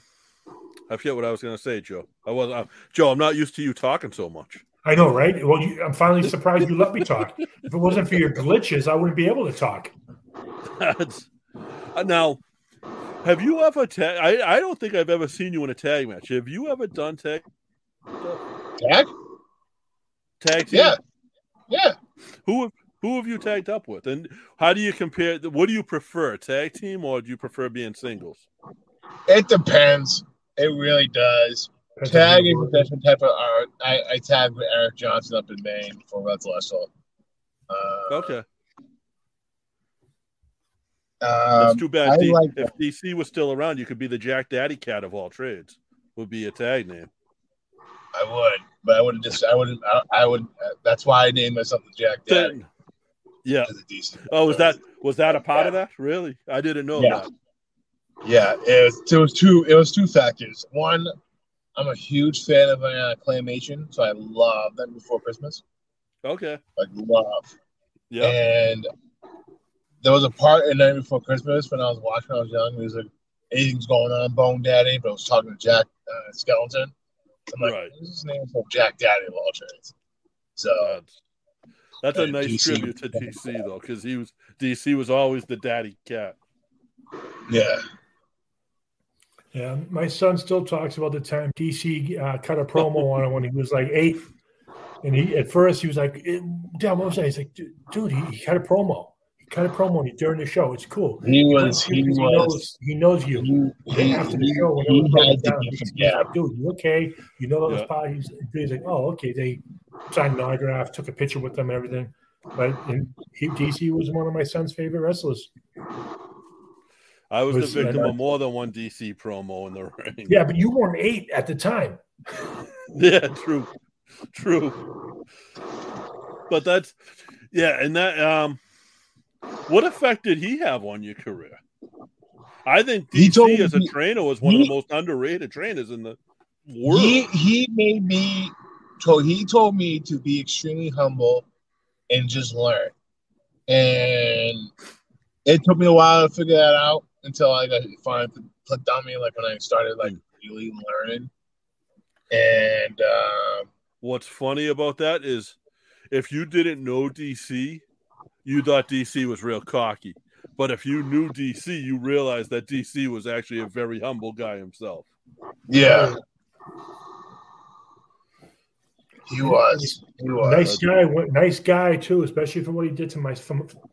I forget what I was going to say, Joe. I was uh, Joe. I'm not used to you talking so much. I know, right? Well, you, I'm finally surprised you let me talk. If it wasn't for your glitches, I wouldn't be able to talk. That's, uh, now, have you ever tag? I, I don't think I've ever seen you in a tag match. Have you ever done tag Tag? tag team? Yeah, yeah. Who who have you tagged up with, and how do you compare? What do you prefer, tag team, or do you prefer being singles? It depends. It really does. Tag is a different type of art. I, I tagged with Eric Johnson up in Maine for Red Wrestle. Uh, Okay, um, that's too bad. I D- like if DC was still around, you could be the Jack Daddy Cat of all trades. Would be a tag name. I would, but I wouldn't just. I wouldn't. I, I would. Uh, that's why I named myself the Jack Daddy. Yeah. As. Oh, was that was that a part of that? Really? I didn't know Yeah. that. Yeah, it was. It was two. It was two factors. One, I'm a huge fan of uh, claymation, so I love that before Christmas. Okay. Like love. Yeah. And there was a part in Night Before Christmas when I was watching. I was young. It was like anything's going on, Bone Daddy, but I was talking to Jack uh, Skeleton. I'm like, Right. what's his name? So Jack Daddy of all trades. So That's, that's a nice DC. tribute to DC though, because he was DC was always the daddy cat. yeah, Yeah, my son still talks about the time DC uh, cut a promo on him when he was like eight, and he at first he was like, eh, "Damn, what was that?" He's like, "Dude, dude, he, he cut a promo. He cut a promo on you during the show. It's cool." he was. He Because was. knows he knows you. He, he, after the show, when he was had the down, he's, of he's gab. like, dude, you okay? You know those Yeah. parties? He's like, oh, okay. They signed an autograph, took a picture with them, and everything. But and he, DC was one of my son's favorite wrestlers. I was, Was- the victim of more than one DC promo in the ring. Yeah, but you weren't eight at the time. Yeah, true, true. But that's yeah, and that um, what effect did he have on your career? I think He told DC me as a he- trainer was one of the most underrated trainers in the world. He he made me told he told me to be extremely humble and just learn. And it took me a while to figure that out until I got finally clicked on me like when I started like really learning. And uh, What's funny about that is if you didn't know DC, you thought DC was real cocky. But if you knew DC, you realized that DC was actually a very humble guy himself. yeah, he was. He was. Nice guy, nice guy too, especially for what he did to my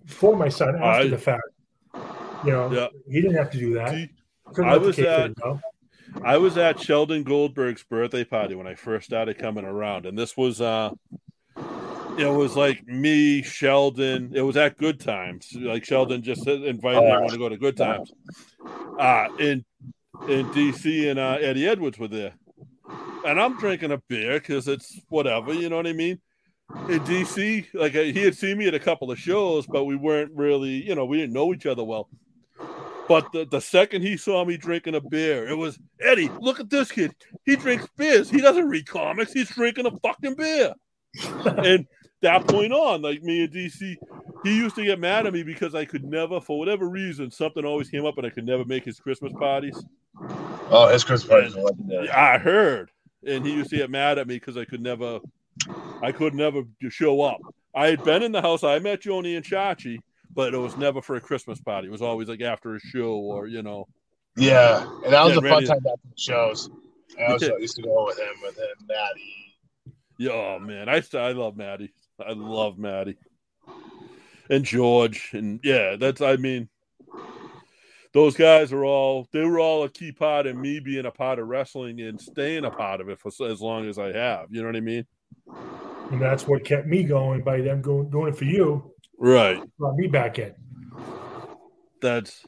for my son after I- the fact. You know, Yeah. he didn't have to do that. Couldn't I was at- get it, though. I was at Sheldon Goldberg's birthday party when I first started coming around, and this was uh it was like me, Sheldon. It was at Good Times. Like Sheldon just invited everyone to go to Good Times. Uh in in DC and uh, Eddie Edwards were there, and I'm drinking a beer because it's whatever, you know what I mean. In DC, like uh, he had seen me at a couple of shows, but we weren't really, you know, we didn't know each other well. But the, the second he saw me drinking a beer, it was Eddie, look at this kid. He drinks beers. He doesn't read comics. He's drinking a fucking beer. and that point on, like me and DC, he used to get mad at me because I could never, for whatever reason, something always came up and I could never make his Christmas parties. Oh, his Christmas parties is legendary. I heard. And he used to get mad at me because I could never, I could never show up. I had been in the house. I met Joni and Chachi, but it was never for a Christmas party. It was always like after a show or, you know, Yeah, and that was Yeah, a fun time after the shows. I also Yeah. used to go with him, with him, Maddie. Yeah, oh man, I I love Maddie. I love Maddie and George, and yeah, that's I mean, those guys are all they were all a key part in me being a part of wrestling and staying a part of it for as long as I have. You know what I mean? and that's what kept me going by them going doing it for you. Right. Brought me back in. That's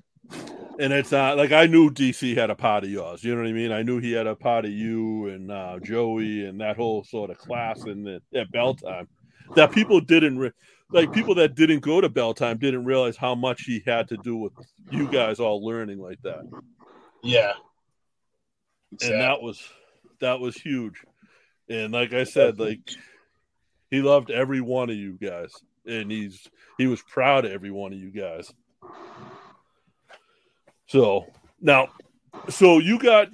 and it's not like I knew DC had a part of yours. You know what I mean? I knew he had a part of you and uh, Joey and that whole sort of class in the at Bell Time that people didn't re- like. People that didn't go to Bell Time didn't realize how much he had to do with you guys all learning like that. Yeah. and that was that was huge. And like I said, like he loved every one of you guys, and he's he was proud of every one of you guys. So now, so you got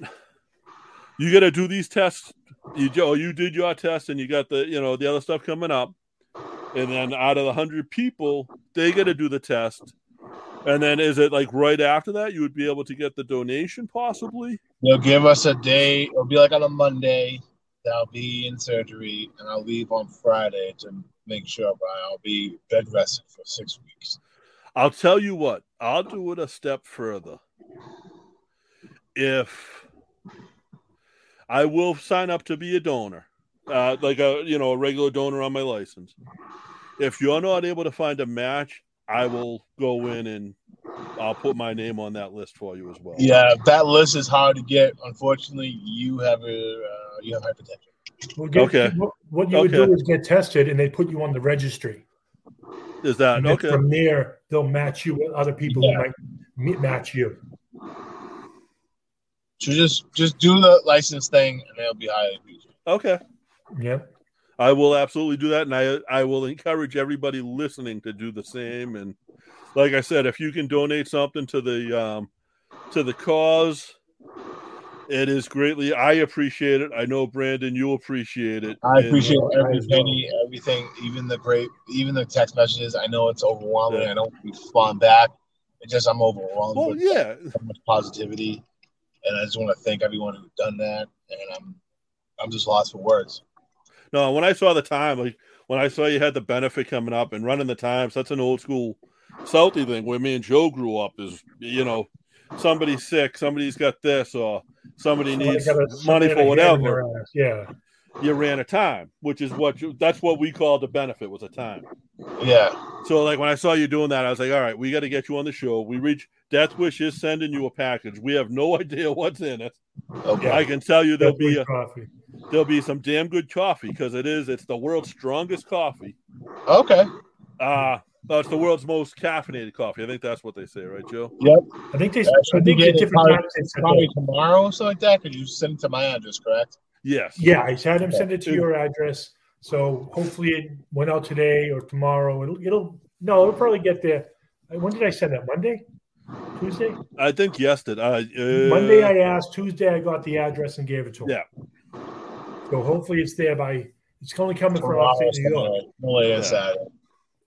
you got to do these tests. You oh, you did your test, and you got the you know the other stuff coming up, and then out of the hundred people, they got to do the test. And then is it like right after that you would be able to get the donation possibly? They'll give us a day. It'll be like on a Monday. that I'll be in surgery, and I'll leave on Friday to make sure I'll be bed rested for six weeks. I'll tell you what, I'll do it a step further. If I will sign up to be a donor, uh, like a you know a regular donor on my license. If you're not able to find a match, I will go in and I'll put my name on that list for you as well. Yeah, that list is hard to get. Unfortunately, you have a uh, you have hypertension. Well, get- Okay. What, what you would do is get tested, and they put you on the registry. Is that And then okay? From there, they'll match you with other people Yeah. who might match you. So just just do the license thing, and they'll be highly appreciated. Okay. Yep. I will absolutely do that, and I I will encourage everybody listening to do the same. And like I said, if you can donate something to the um, to the cause, it is greatly. I appreciate it. I know Brandon, you appreciate it. I And, appreciate uh, every well. penny, everything, even the great, even the text messages. I know it's overwhelming. Yeah. I don't respond back. It's just I'm overwhelmed Well, with yeah, so much positivity, and I just want to thank everyone who's done that. And I'm I'm just lost for words. no. When I saw the time, like when I saw you had the benefit coming up and running the times, that's an old school Southie thing where me and Joe grew up. Is you know somebody's sick, somebody's got this, or somebody Somebody needs got money for had a hand in whatever. Yeah. you ran a time, which is what you, that's what we called the benefit was a time. Yeah, So like when I saw you doing that, I was like, all right, we got to get you on the show. We reach Death Wish is sending you a package. We have no idea what's in it. okay. I can tell you there'll be a, coffee. there'll be some damn good coffee because it is it's the world's strongest coffee. Okay. Uh Oh, it's the world's most caffeinated coffee. I think that's what they say, right, Joe? Yep. I think they. Yeah, I should we think get at it different probably- times they Probably tomorrow or something like that. Could you send it to my address, correct? Yes. Yeah, I had him send it to your address. So hopefully it went out today or tomorrow. It'll. It'll. No, it'll probably get there. Uh, When did I send that? Monday, Tuesday. I think yes did. Uh, uh, Monday I asked. Tuesday I got the address and gave it to him. Yeah. So hopefully it's there by. It's only coming from Tomorrow, upstate New York. Saturday. No later than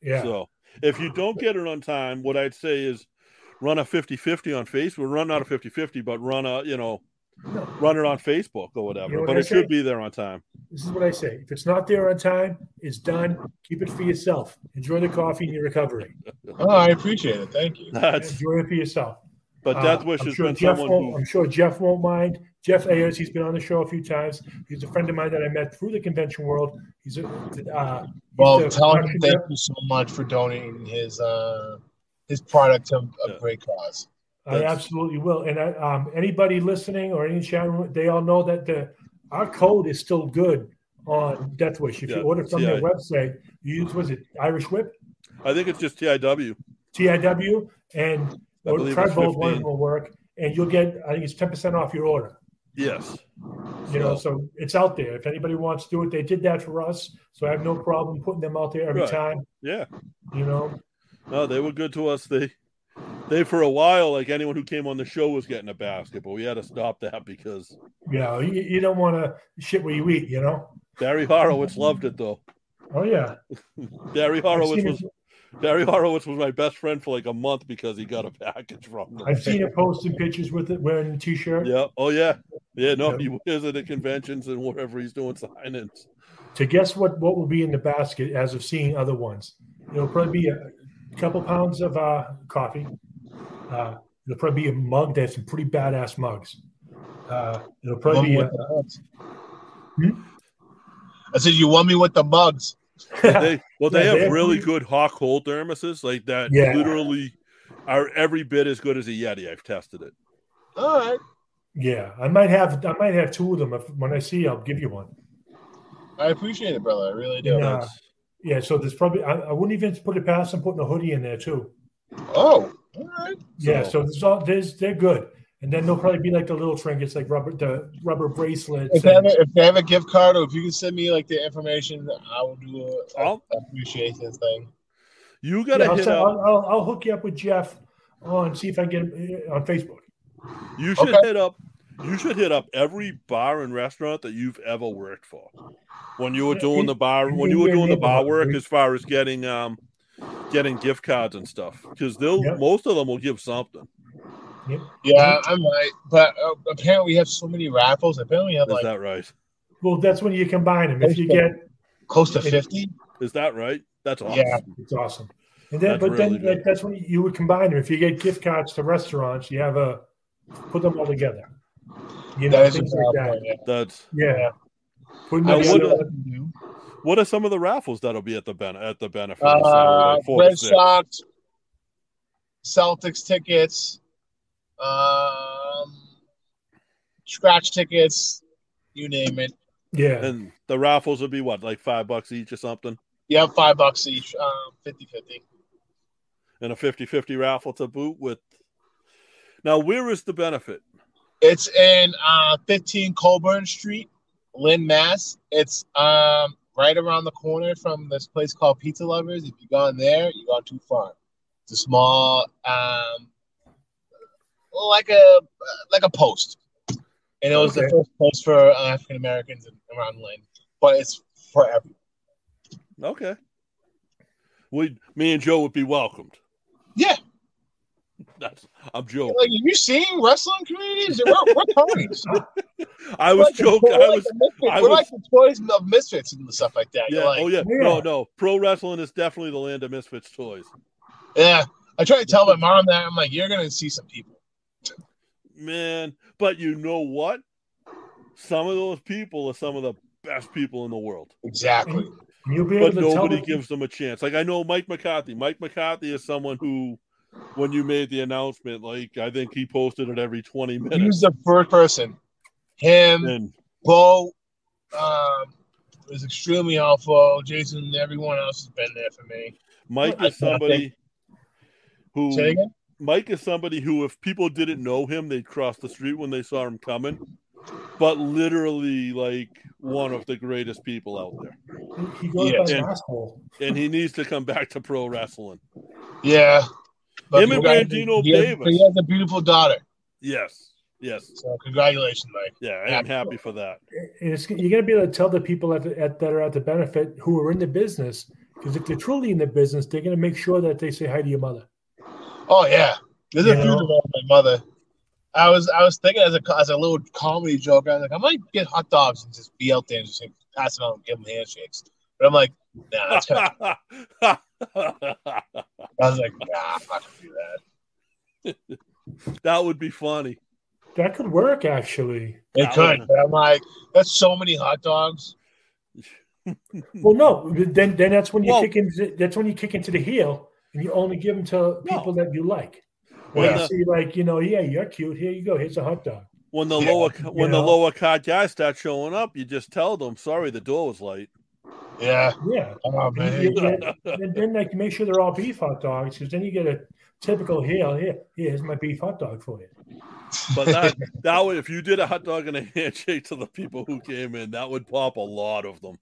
Yeah. Yeah. So if you don't get it on time, what I'd say is run a 50-50 on Facebook. Run not a 50-50, but run a, you know, No. run it on Facebook or whatever. You know what but I it should be there on time. This is what I say. If it's not there on time, it's done. Keep it for yourself. Enjoy the coffee and your recovery. Oh, I appreciate it. Thank you. That's Enjoy it for yourself. but Uh, Death Wish I'm has sure been Jeff someone won't, who I'm sure Jeff won't mind. Jeff Ayers, he's been on the show a few times. He's a friend of mine that I met through the convention world. He's a uh, he's Well, the tell him thank you so much for donating his uh his product to a Yeah. great cause. I That's- absolutely will. And I, um, anybody listening or any chat room, they all know that the our code is still good on Death Wish. If Yeah, you order from their website, you use was it Irish Whip, I think it's just TIW. TIW, and I or believe try it's both. One will work, and you'll get I think it's ten percent off your order. Yes. You know, so it's out there. If anybody wants to do it, they did that for us, so I have no problem putting them out there every Right. time. Yeah. You know, No, they were good to us. They they for a while, like anyone who came on the show was getting a basket, but we had to stop that because you know, you, you don't want to shit where you eat. You know. Barry Horowitz loved it though. Oh yeah. Barry Horowitz was Barry Horowitz was my best friend for like a month because he got a package from them. I've seen it posting pictures with it wearing a t-shirt. Yeah. Oh yeah. Yeah. No, Yeah. he wears it at conventions and wherever he's doing signings. To guess what what will be in the basket as of seeing other ones, it'll probably be a couple pounds of uh, coffee. Uh, it'll probably be a mug that's some pretty badass mugs. Uh, it'll probably be You a, want me with the mugs? Hmm? I said you want me with the mugs. They well, they Yeah, have really pretty- good hawk hole thermoses like that. Yeah. Literally, are every bit as good as a Yeti. I've tested it. All right. yeah. I might have I might have two of them. If, when I see, you, I'll give you one. I appreciate it, brother. I really do. Yeah. That's- Yeah. So there's probably I, I wouldn't even put it past them putting a hoodie in there too. Oh, all right. Yeah. So- So there's all there's they're good. And then they'll probably be like the little trinkets, like rubber the rubber bracelets. If they, have and- a, if they have a gift card, or if you can send me like the information, I will do a, a I'll- appreciation thing. You got to Yeah, I'll, hit send- up. I'll, I'll, I'll hook you up with Jeff on see if I can get him uh, on Facebook. You should Okay. hit up. You should hit up every bar and restaurant that you've ever worked for. When you were doing the bar, when you were doing the bar work, as far as getting um, getting gift cards and stuff, because they'll Yep. most of them will give something. Yeah, I might. But uh, apparently, we have so many raffles. Apparently, we have Is like that right? Well, that's when you combine them. If you get, close to fifty. Is that right? That's awesome. Yeah. it's awesome. And then, That's but really then like, that's when you would combine them. If you get gift cards to restaurants, you have a put them all together. You know, That is a things like that. point, yeah. That's Yeah. Putting I would- what are some of the raffles that'll be at the ben- at the benefit? Uh, Saturday, Red? Sox, Celtics tickets, um, scratch tickets, you name it. Yeah. and the raffles would be what, like five bucks each or something, Yeah, five bucks each, um, 50 50. and a 50-50 raffle to boot with. Now, where is the benefit? It's in uh, 15 Coburn Street, Lynn, Mass. It's um, right around the corner from this place called Pizza Lovers. If you go in there, you gone too far. It's a small, um, like a like a post, and it was the first post for uh, African Americans around Lynn. But it's for everyone. Okay. We, me and Joe would be welcomed. Yeah, That's I'm joking. like you seen wrestling communities? We're, we're ponies. I We're was like the- joking. We're, I like was the. I We're was- like the toys of misfits and stuff like that. yeah. Oh, like, oh yeah. Yeah. No, no. Pro wrestling is definitely the land of misfits toys. Yeah, I try to tell my mom that I'm like, you're gonna see some people. Man, but you know what? Some of those people are some of the best people in the world. Exactly. You'll be able But to nobody them- gives them a chance. Like I know Mike McCarthy. Mike McCarthy is someone who when you made the announcement, like I think he posted it every 20 He was the first person. Him, And Bo, um, was extremely helpful. Jason and everyone else has been there for me. Mike I- I is somebody who Say again? Mike is somebody who, if people didn't know him, they'd cross the street when they saw him coming. But literally, like one of the greatest people out there, He goes Yeah. by And- asshole. and he needs to come back to pro wrestling. Yeah. But Him and congrats- Brandino he has- He has a beautiful daughter. Yes, yes, So congratulations, Mike. yeah, I am happy for that. And it's, you're going to be able to tell the people at, at that are at the benefit who are in the business because if they're truly in the business, they're going to make sure that they say hi to your mother. Oh yeah. There's You a few know? of my mother. I was I was thinking as a as a little comedy joke. I was like, I might get hot dogs and just be out there and just like, pass them out and give them handshakes. But I'm like, nah, that's kind of. I was like, nah, I'm not gonna do that. that would be funny. That could work, actually. It That could, would- but I'm like, that's so many hot dogs. Well, no, then then that's when you Well- kick into that's when you kick into the heel and you only give them to people that you like. When When you the- see, like, you know, yeah, you're cute. Here you go. Here's a hot dog. When the Yeah, lower when the know? lower card guys start showing up, you just tell them, "Sorry, the door was late." Yeah. Yeah. Oh And, man. you- and then like make sure they're all beef hot dogs because then you get a typical heel. Here, here's my beef hot dog for you. But that that would if you did a hot dog and a handshake to the people who came in, that would pop a lot of them.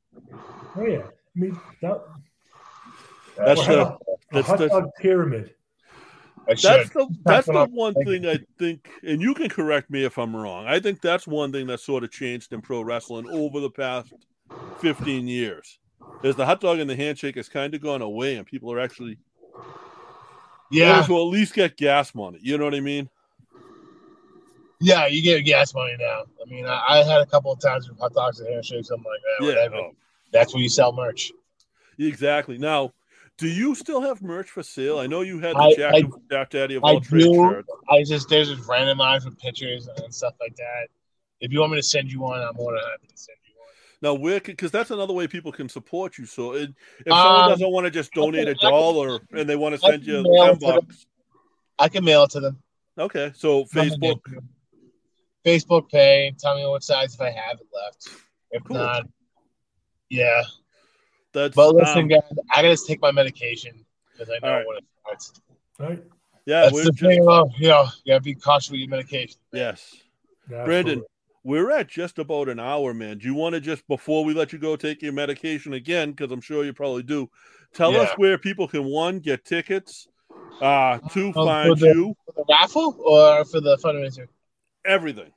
Oh yeah. I mean that, That's or the a, a that's hot the dog pyramid. That's the that's the one thing I think, and you can correct me if I'm wrong. I think that's one thing that sort of changed in pro wrestling over the past 15 years. Is the hot dog and the handshake has kind of gone away, and people are actually yeah. able to at least get gas money. You know what I mean? Yeah, you get gas money now. I mean, I, I had a couple of times with hot dogs and handshakes. I'm like, man, Yeah, whatever. oh, That's where you sell merch. exactly. Now, do you still have merch for sale? I know you had the I- Jack, I- Jack Daddy of I all trades do. shirt. I just there's just randomized with pictures and stuff like that. If you want me to send you one, I'm more than happy to send you one. Now, where because that's another way people can support you. So, it, if Um, someone doesn't want to just I can- donate a I can- dollar and they want to send you ten it bucks, I can mail it to them. okay. So Facebook, Facebook pay. Tell me what size if I have it left. If Cool. not, yeah. That's But listen, um, guys, I gotta take my medication because I know All right. when it starts. Right? yeah, That's we're the just, thing about you know, you gotta be cautious with your medication. yes. Absolutely. Brandon, we're at just about an hour, man. Do you want to just before we let you go take your medication again? Because I'm sure you probably do. Tell us where people can one get tickets, uh, two Um, find for the- you, For the raffle or for the fundraiser? everything.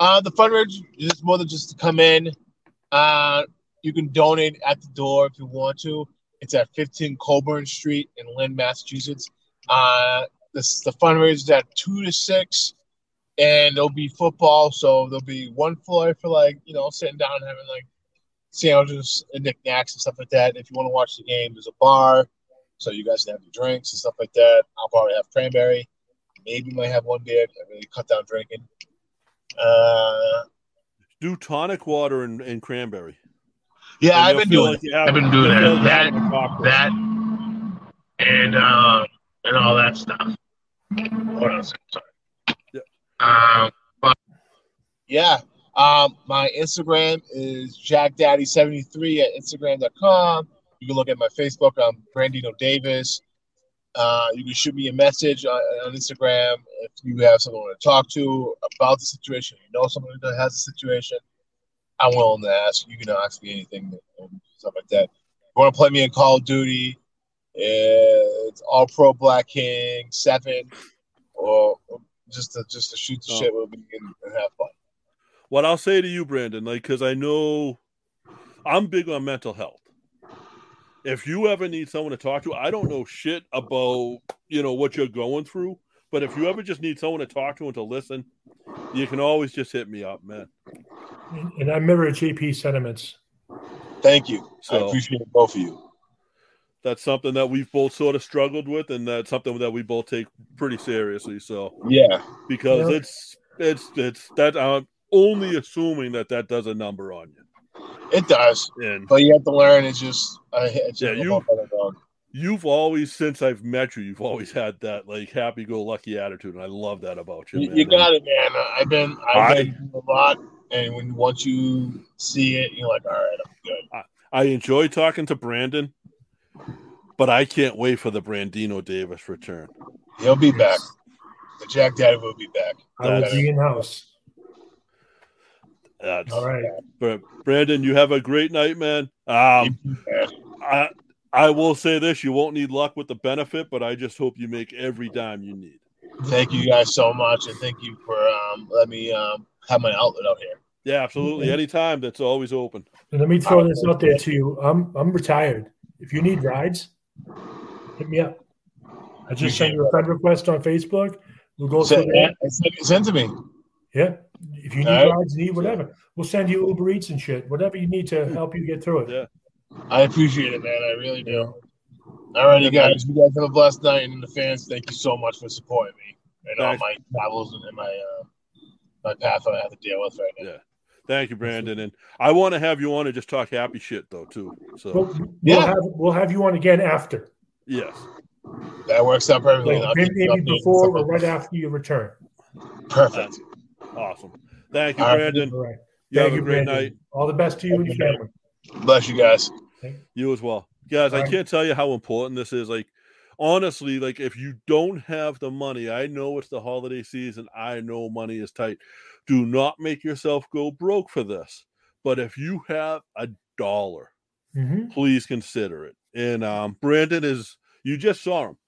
Uh, the fundraiser is more than just to come in. Uh, you can donate at the door if you want to. It's at 15 Coburn Street in Lynn, Massachusetts. Uh, this the fundraiser is at two to six, and there'll be football. So there'll be one floor for like you know sitting down having like sandwiches and knickknacks and stuff like that. If you want to watch the game, there's a bar, so you guys can have your drinks and stuff like that. I'll probably have cranberry. Maybe might have one beer. I really cut down drinking. Uh, Do tonic water and, and cranberry. Yeah, I've been doing like it. have- I've been doing you'll feel like that. you have a cocktail. That and um and all that stuff. What else? Sorry. Yeah. Um, but yeah. Um, my Instagram is jackdaddy73 at instagram.com. You can look at my Facebook. I'm Brandino Davis. Uh, you can shoot me a message on, on Instagram if you have someone to talk to about the situation. You know someone that has a situation. I'm willing to ask. You can ask me anything and stuff like that. If you want to play me in Call of Duty, it's All Pro Black King Seven, or just to just to shoot the Oh. shit with me and, and have fun. what I'll say to you, Brandon, like, because I know I'm big on mental health. If you ever need someone to talk to, I don't know shit about you know what you're going through, but if you ever just need someone to talk to and to listen, you can always just hit me up, man. And, and I mirror JP sentiments. Thank you. I So- appreciate both of you. That's something that we've both sort of struggled with, and that's something that we both take pretty seriously. So Yeah, because Yeah. it's it's it's that I'm only assuming that that does a number on you, it does. and But you have to learn. It's just, uh, it's Yeah, just you- a better dog. You've always since I've met you, you've always had that like happy-go-lucky attitude, and I love that about you. You, man. you got it, man. I've been, I've I- been through a lot, and when once you see it, you're like, all right, I'm good. I enjoy talking to Brandon, but I can't wait for the Brandino Davis return. He'll be back. The Jack Daddy will be back. I will be in house. That's, All right. But Brandon, you have a great night, man. Um, I I will say this: you won't need luck with the benefit, but I just hope you make every dime you need. Thank you guys so much, and thank you for um, letting me um, have my outlet out here. Yeah, absolutely. Anytime, that's always open. And let me throw this out there to you. I'm I'm retired. If you need rides, hit me up. I just sent you a friend request on Facebook. We'll go through Send, that. send, send to me. Yeah. If you need All right. rides, need whatever, we'll send you Uber Eats and shit. Whatever you need to help you get through it. Yeah. I appreciate it, man. I really do. All right, you guys. You guys have a blessed night, and the fans, thank you so much for supporting me and all my travels and my uh, my path that I have to deal with right now. Yeah. Thank you, Brandon. And I want to have you on and just talk happy shit though, too. So We'll, we'll Yeah. have we'll have you on again after. yes. That works out perfectly. Like maybe, maybe before or right after you return. Perfect. Awesome. Thank you, All right. Brandon. All right. You Thank have a great Brandon. night. All the best to you and your family. Bless you guys. You as well. Guys, I can't tell you how important this is. Like, honestly, like if you don't have the money, I know it's the holiday season. I know money is tight. Do not make yourself go broke for this. But if you have a dollar, hmm please consider it. And um, Brandon is, you just saw him.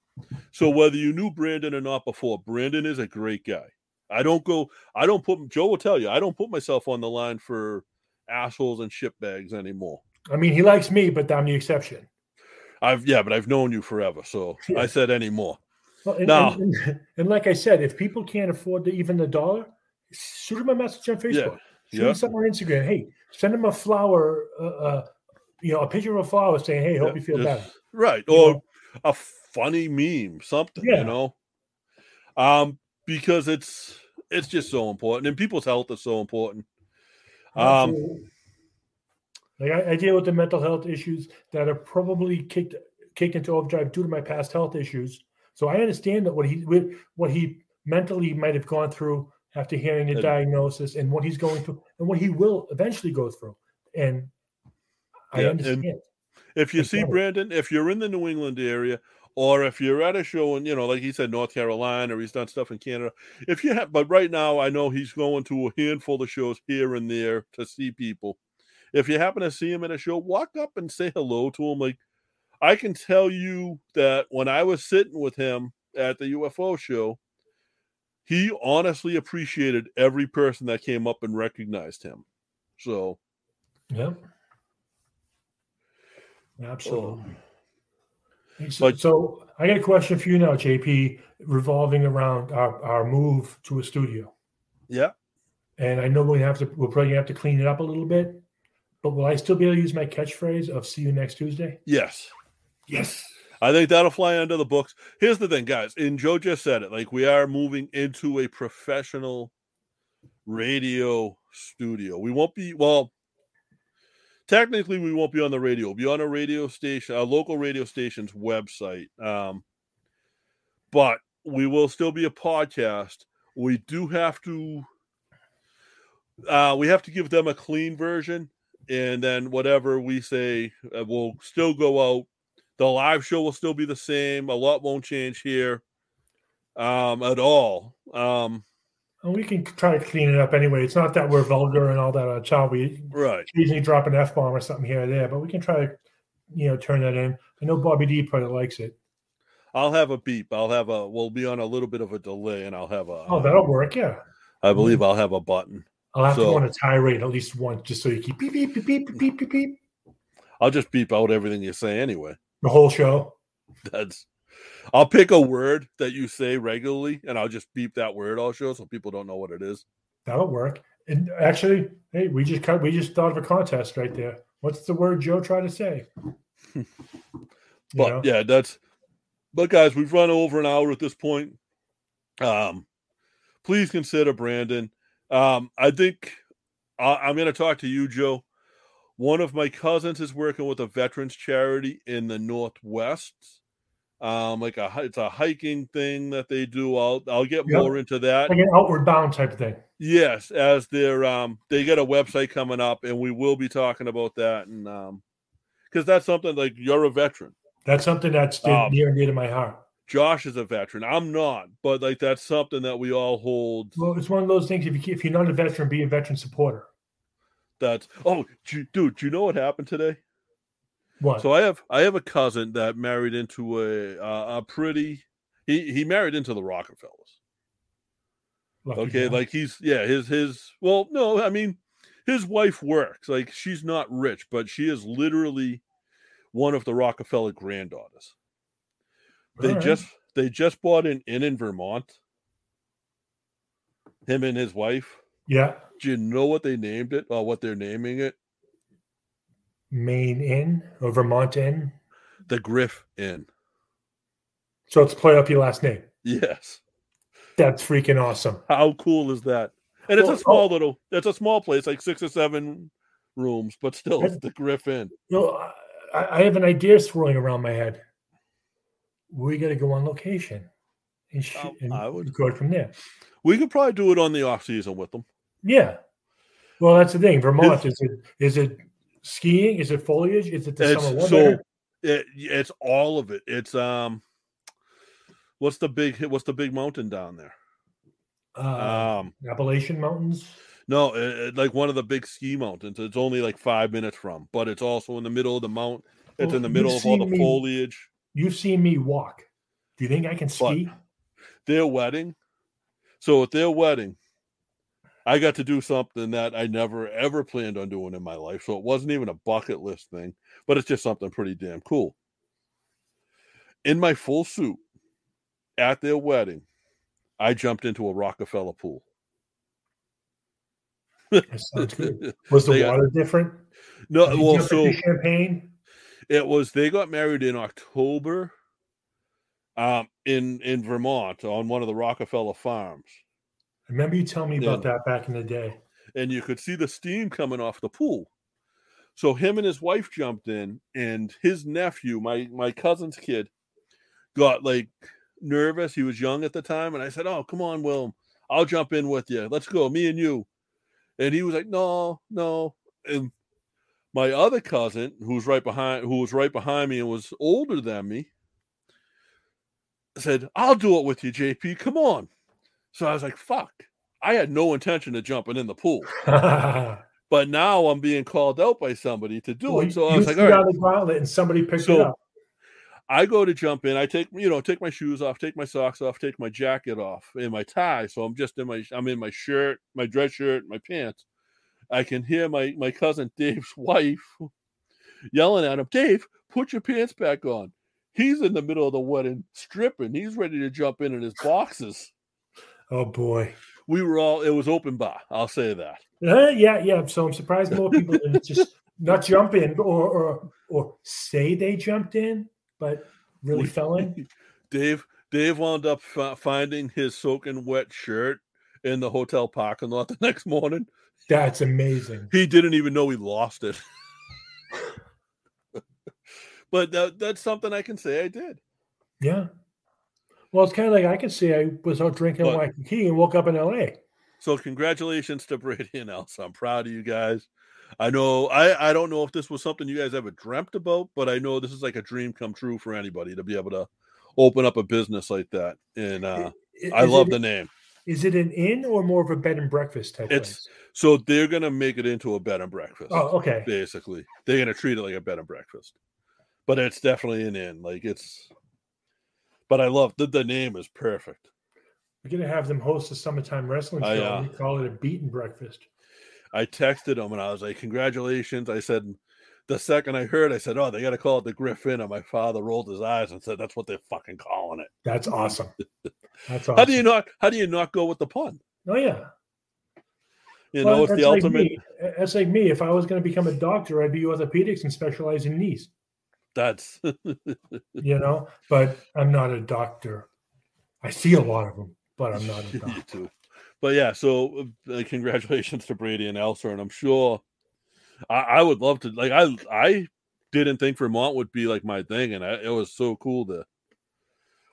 So whether you knew Brandon or not before, Brandon is a great guy. I don't go, I don't put, Joe will tell you, I don't put myself on the line for assholes and shitbags anymore. I mean, he likes me, but I'm the exception. I've, yeah, but I've known you forever. So Yeah. I said anymore. Well, and, No. and, and, and like I said, if people can't afford the, even the dollar, shoot him a message on Facebook. Shoot Yeah. him something on Instagram. Hey, send him a flower, uh, uh, you know, a picture of a flower saying, "Hey, hope Yeah, you feel better." Right. You Or know? a funny meme, something, Yeah. you know? Um, because it's, it's just so important and people's health is so important. Um, like I, I deal with the mental health issues that are probably kicked kicked into overdrive due to my past health issues. So I understand that what he what he mentally might have gone through after hearing the diagnosis and what he's going through and what he will eventually go through. And I Yeah, and- understand. if you I see. Brandon, if you're in the New England area, or if you're at a show and you know, like he said, North Carolina, or he's done stuff in Canada. If you have, but right now, I know he's going to a handful of shows here and there to see people. If you happen to see him at a show, walk up and say hello to him. Like, I can tell you that when I was sitting with him at the UFO show, he honestly appreciated every person that came up and recognized him. So, Yeah. Absolutely. So, But- so I got a question for you now, JP, revolving around our, our move to a studio. yeah, And I know we have to we're probably gonna have to clean it up a little bit, but will I still be able to use my catchphrase of see you next Tuesday? yes. Yes. I think that'll fly under the books. Here's the thing, guys, and Joe just said it. Like we are moving into a professional radio studio. We won't be well. Technically, we won't be on the radio. We'll be on a radio station, a local radio station's website. Um, but we will still be a podcast. We do have to. Uh, we have to give them a clean version, and then whatever we say uh, will still go out the live show will still be the same. A lot won't change here um, at all. Um, we can try to clean it up anyway. It's not that we're vulgar and all that on child. We right. occasionally drop an F bomb or something here or there, but we can try to, you know, turn that in. I know Bobby D probably likes it. I'll have a beep. I'll have a. We'll be on a little bit of a delay, and I'll have a. Oh, that'll work. Yeah. I believe I'll have a button. I'll have to So- go on a tirade at least once just so you keep beep, beep, beep, beep, beep, beep, beep, beep. I'll just beep out everything you say anyway. The whole show. That's. I'll pick a word that you say regularly, and I'll just beep that word all show so people don't know what it is. That'll work. And actually, hey, we just cut, we just thought of a contest right there. What's the word Joe tried to say? But know? yeah, that's. But guys, we've run over an hour at this point. Um, please consider Brandon. Um, I think I, I'm going to talk to you, Joe. One of my cousins is working with a veterans charity in the Northwest. Um, like a it's a hiking thing that they do. I'll I'll get Yeah. more into that. like an outward bound type of thing. Yes, as they're um they get a website coming up, and we will be talking about that. And um, because that's something like you're a veteran. That's something that's Um, near and dear to my heart. Josh is a veteran. I'm not, but like that's something that we all hold. Well, it's one of those things. If you if you're not a veteran, be a veteran supporter. That's oh, do dude, do you know what happened today? What? So I have I have a cousin that married into a uh, a pretty he he married into the Rockefellers. Lucky Okay, guy. like he's yeah his his well no I mean his wife works like she's not rich but she is literally one of the Rockefeller granddaughters. They right. just they just bought an inn in Vermont. Him and his wife. yeah, Do you know what they named it or what they're naming it? Maine Inn or Vermont Inn. The Griff Inn. So it's play up your last name. Yes. That's freaking awesome. How cool is that? And it's Well, a small little, it's a small place, like six or seven rooms, but still, it's the Griff Inn. You know, I, I have an idea swirling around my head. We got to go on location and, sh- Um, and I would. go from there. We could probably do it on the off season with them. Yeah. Well, that's the thing. Vermont is it is it skiing? Is it foliage? Is it the It's summer so it, it's all of it. It's um, what's the big what's the big mountain down there? Uh, Um, Appalachian Mountains. no, it, it- like one of the big ski mountains. It's only like five minutes from, but it's also in the middle of the mount. It's Well, in the middle of all the me- foliage. You've seen me walk. Do you think I can ski? their wedding. So at their wedding, I got to do something that I never ever planned on doing in my life. So it wasn't even a bucket list thing, but it's just something pretty damn cool. In my full suit at their wedding, I jumped into a Rockefeller pool. Sounds good. Was the They got- water different? No, Did well, so champagne. it was they got married in October um in in Vermont on one of the Rockefeller farms. I remember you telling me about that back in the day. and you could see the steam coming off the pool. So him and his wife jumped in, and his nephew, my my cousin's kid, got like nervous. He was young at the time, and I said, "Oh, come on, Will, I'll jump in with you. Let's go, me and you." And he was like, "No, no." And my other cousin, who's right behind, who was right behind me and was older than me, said, "I'll do it with you, JP. Come on." So I was like, "Fuck." I had no intention of jumping in the pool. But now I'm being called out by somebody to do Well, it. So I was like, all right. down the gauntlet and somebody picked it up. I go to jump in. I take, you know, take my shoes off, take my socks off, take my jacket off, and my tie. So I'm just in my, I'm in my shirt, my dress shirt, my pants. I can hear my my cousin Dave's wife yelling at him, Dave, put your pants back on. He's in the middle of the wedding, stripping. He's ready to jump in in his boxes. Oh boy. We were all. It was open bar. I'll say that. Uh, yeah, yeah. So I'm surprised more people didn't just not jump in or or or say they jumped in, but really We- fell in. Dave Dave wound up fi- finding his soaking wet shirt in the hotel parking lot the next morning. That's amazing. He didn't even know he lost it. but that, that's something I can say I did. Yeah. Well, it's kind of like I can say I was out drinking What? Waikiki and woke up in L.A. So congratulations to Brady and Elsa. I'm proud of you guys. I know I, I don't know if this was something you guys ever dreamt about, but I know this is like a dream come true for anybody to be able to open up a business like that. And uh, I love it, the name. Is it an inn or more of a bed and breakfast type It's- place? So they're gonna make it into a bed and breakfast. Oh, okay. basically. They're gonna treat it like a bed and breakfast. But it's definitely an inn. Like it's but I love the, the name is perfect. We're gonna have them host a summertime wrestling I, show. uh, we call it a beaten breakfast. I texted him and I was like, Congratulations. I said the second I heard, I said, Oh, they gotta call it the Griffin. And my father rolled his eyes and said, That's what they're fucking calling it. That's awesome. That's awesome. How do you not how do you not go with the pun? Oh yeah. You Well, know, it's the like ultimate me. That's like me. If I was going to become a doctor, I'd be orthopedics and specialize in knees. That's You know, but I'm not a doctor. I see a lot of them, but I'm not a you doctor. too. But yeah, so uh, congratulations to Brady and Elsa, and I'm sure I, I would love to. Like I, I didn't think Vermont would be like my thing, and I, it was so cool to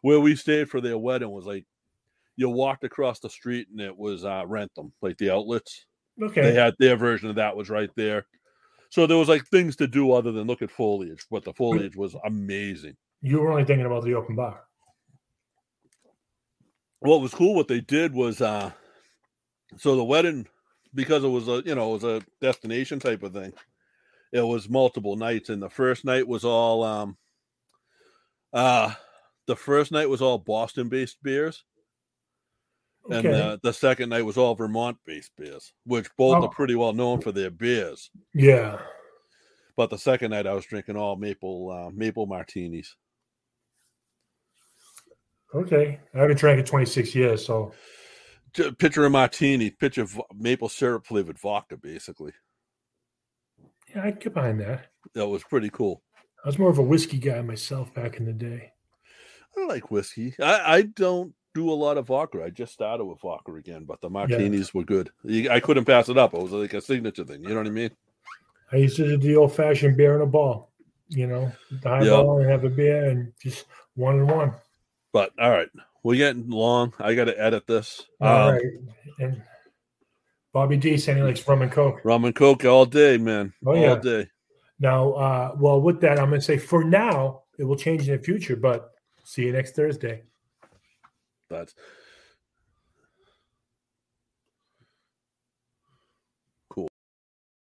where we stayed for their wedding was like you walked across the street and it was uh Wrentham, like the outlets. Okay. They had their version of that was right there. So there was like things to do other than look at foliage, but the foliage was amazing. You were only thinking about the open bar. What was cool, what they did was, uh so the wedding, because it was a you know it was a destination type of thing, it was multiple nights, and the first night was all um uh the first night was all Boston based beers. And Okay. the, the second night was all Vermont based beers, which both Oh. are pretty well known for their beers. yeah. But the second night I was drinking all maple uh, maple martinis. Okay. I haven't drank in 26 years, so Pitcher of martini, pitcher of maple syrup flavored vodka, basically. yeah, I'd get behind that. That was pretty cool. I was more of a whiskey guy myself back in the day. I like whiskey. I, I don't do a lot of vodka. I just started with vodka again, but the martinis were good. I couldn't pass it up. It was like a signature thing. You know what I mean? I used to do the old fashioned beer and a ball, you know, the high Yeah. ball and have a beer and just one and one. But all right, we're getting long. I got to edit this. All Um, right. And Bobby D saying he likes rum and coke. Rum and coke all day, man. Oh, all yeah. day. Now, uh, well, with that, I'm going to say for now, it will change in the future, but see you next Thursday. That's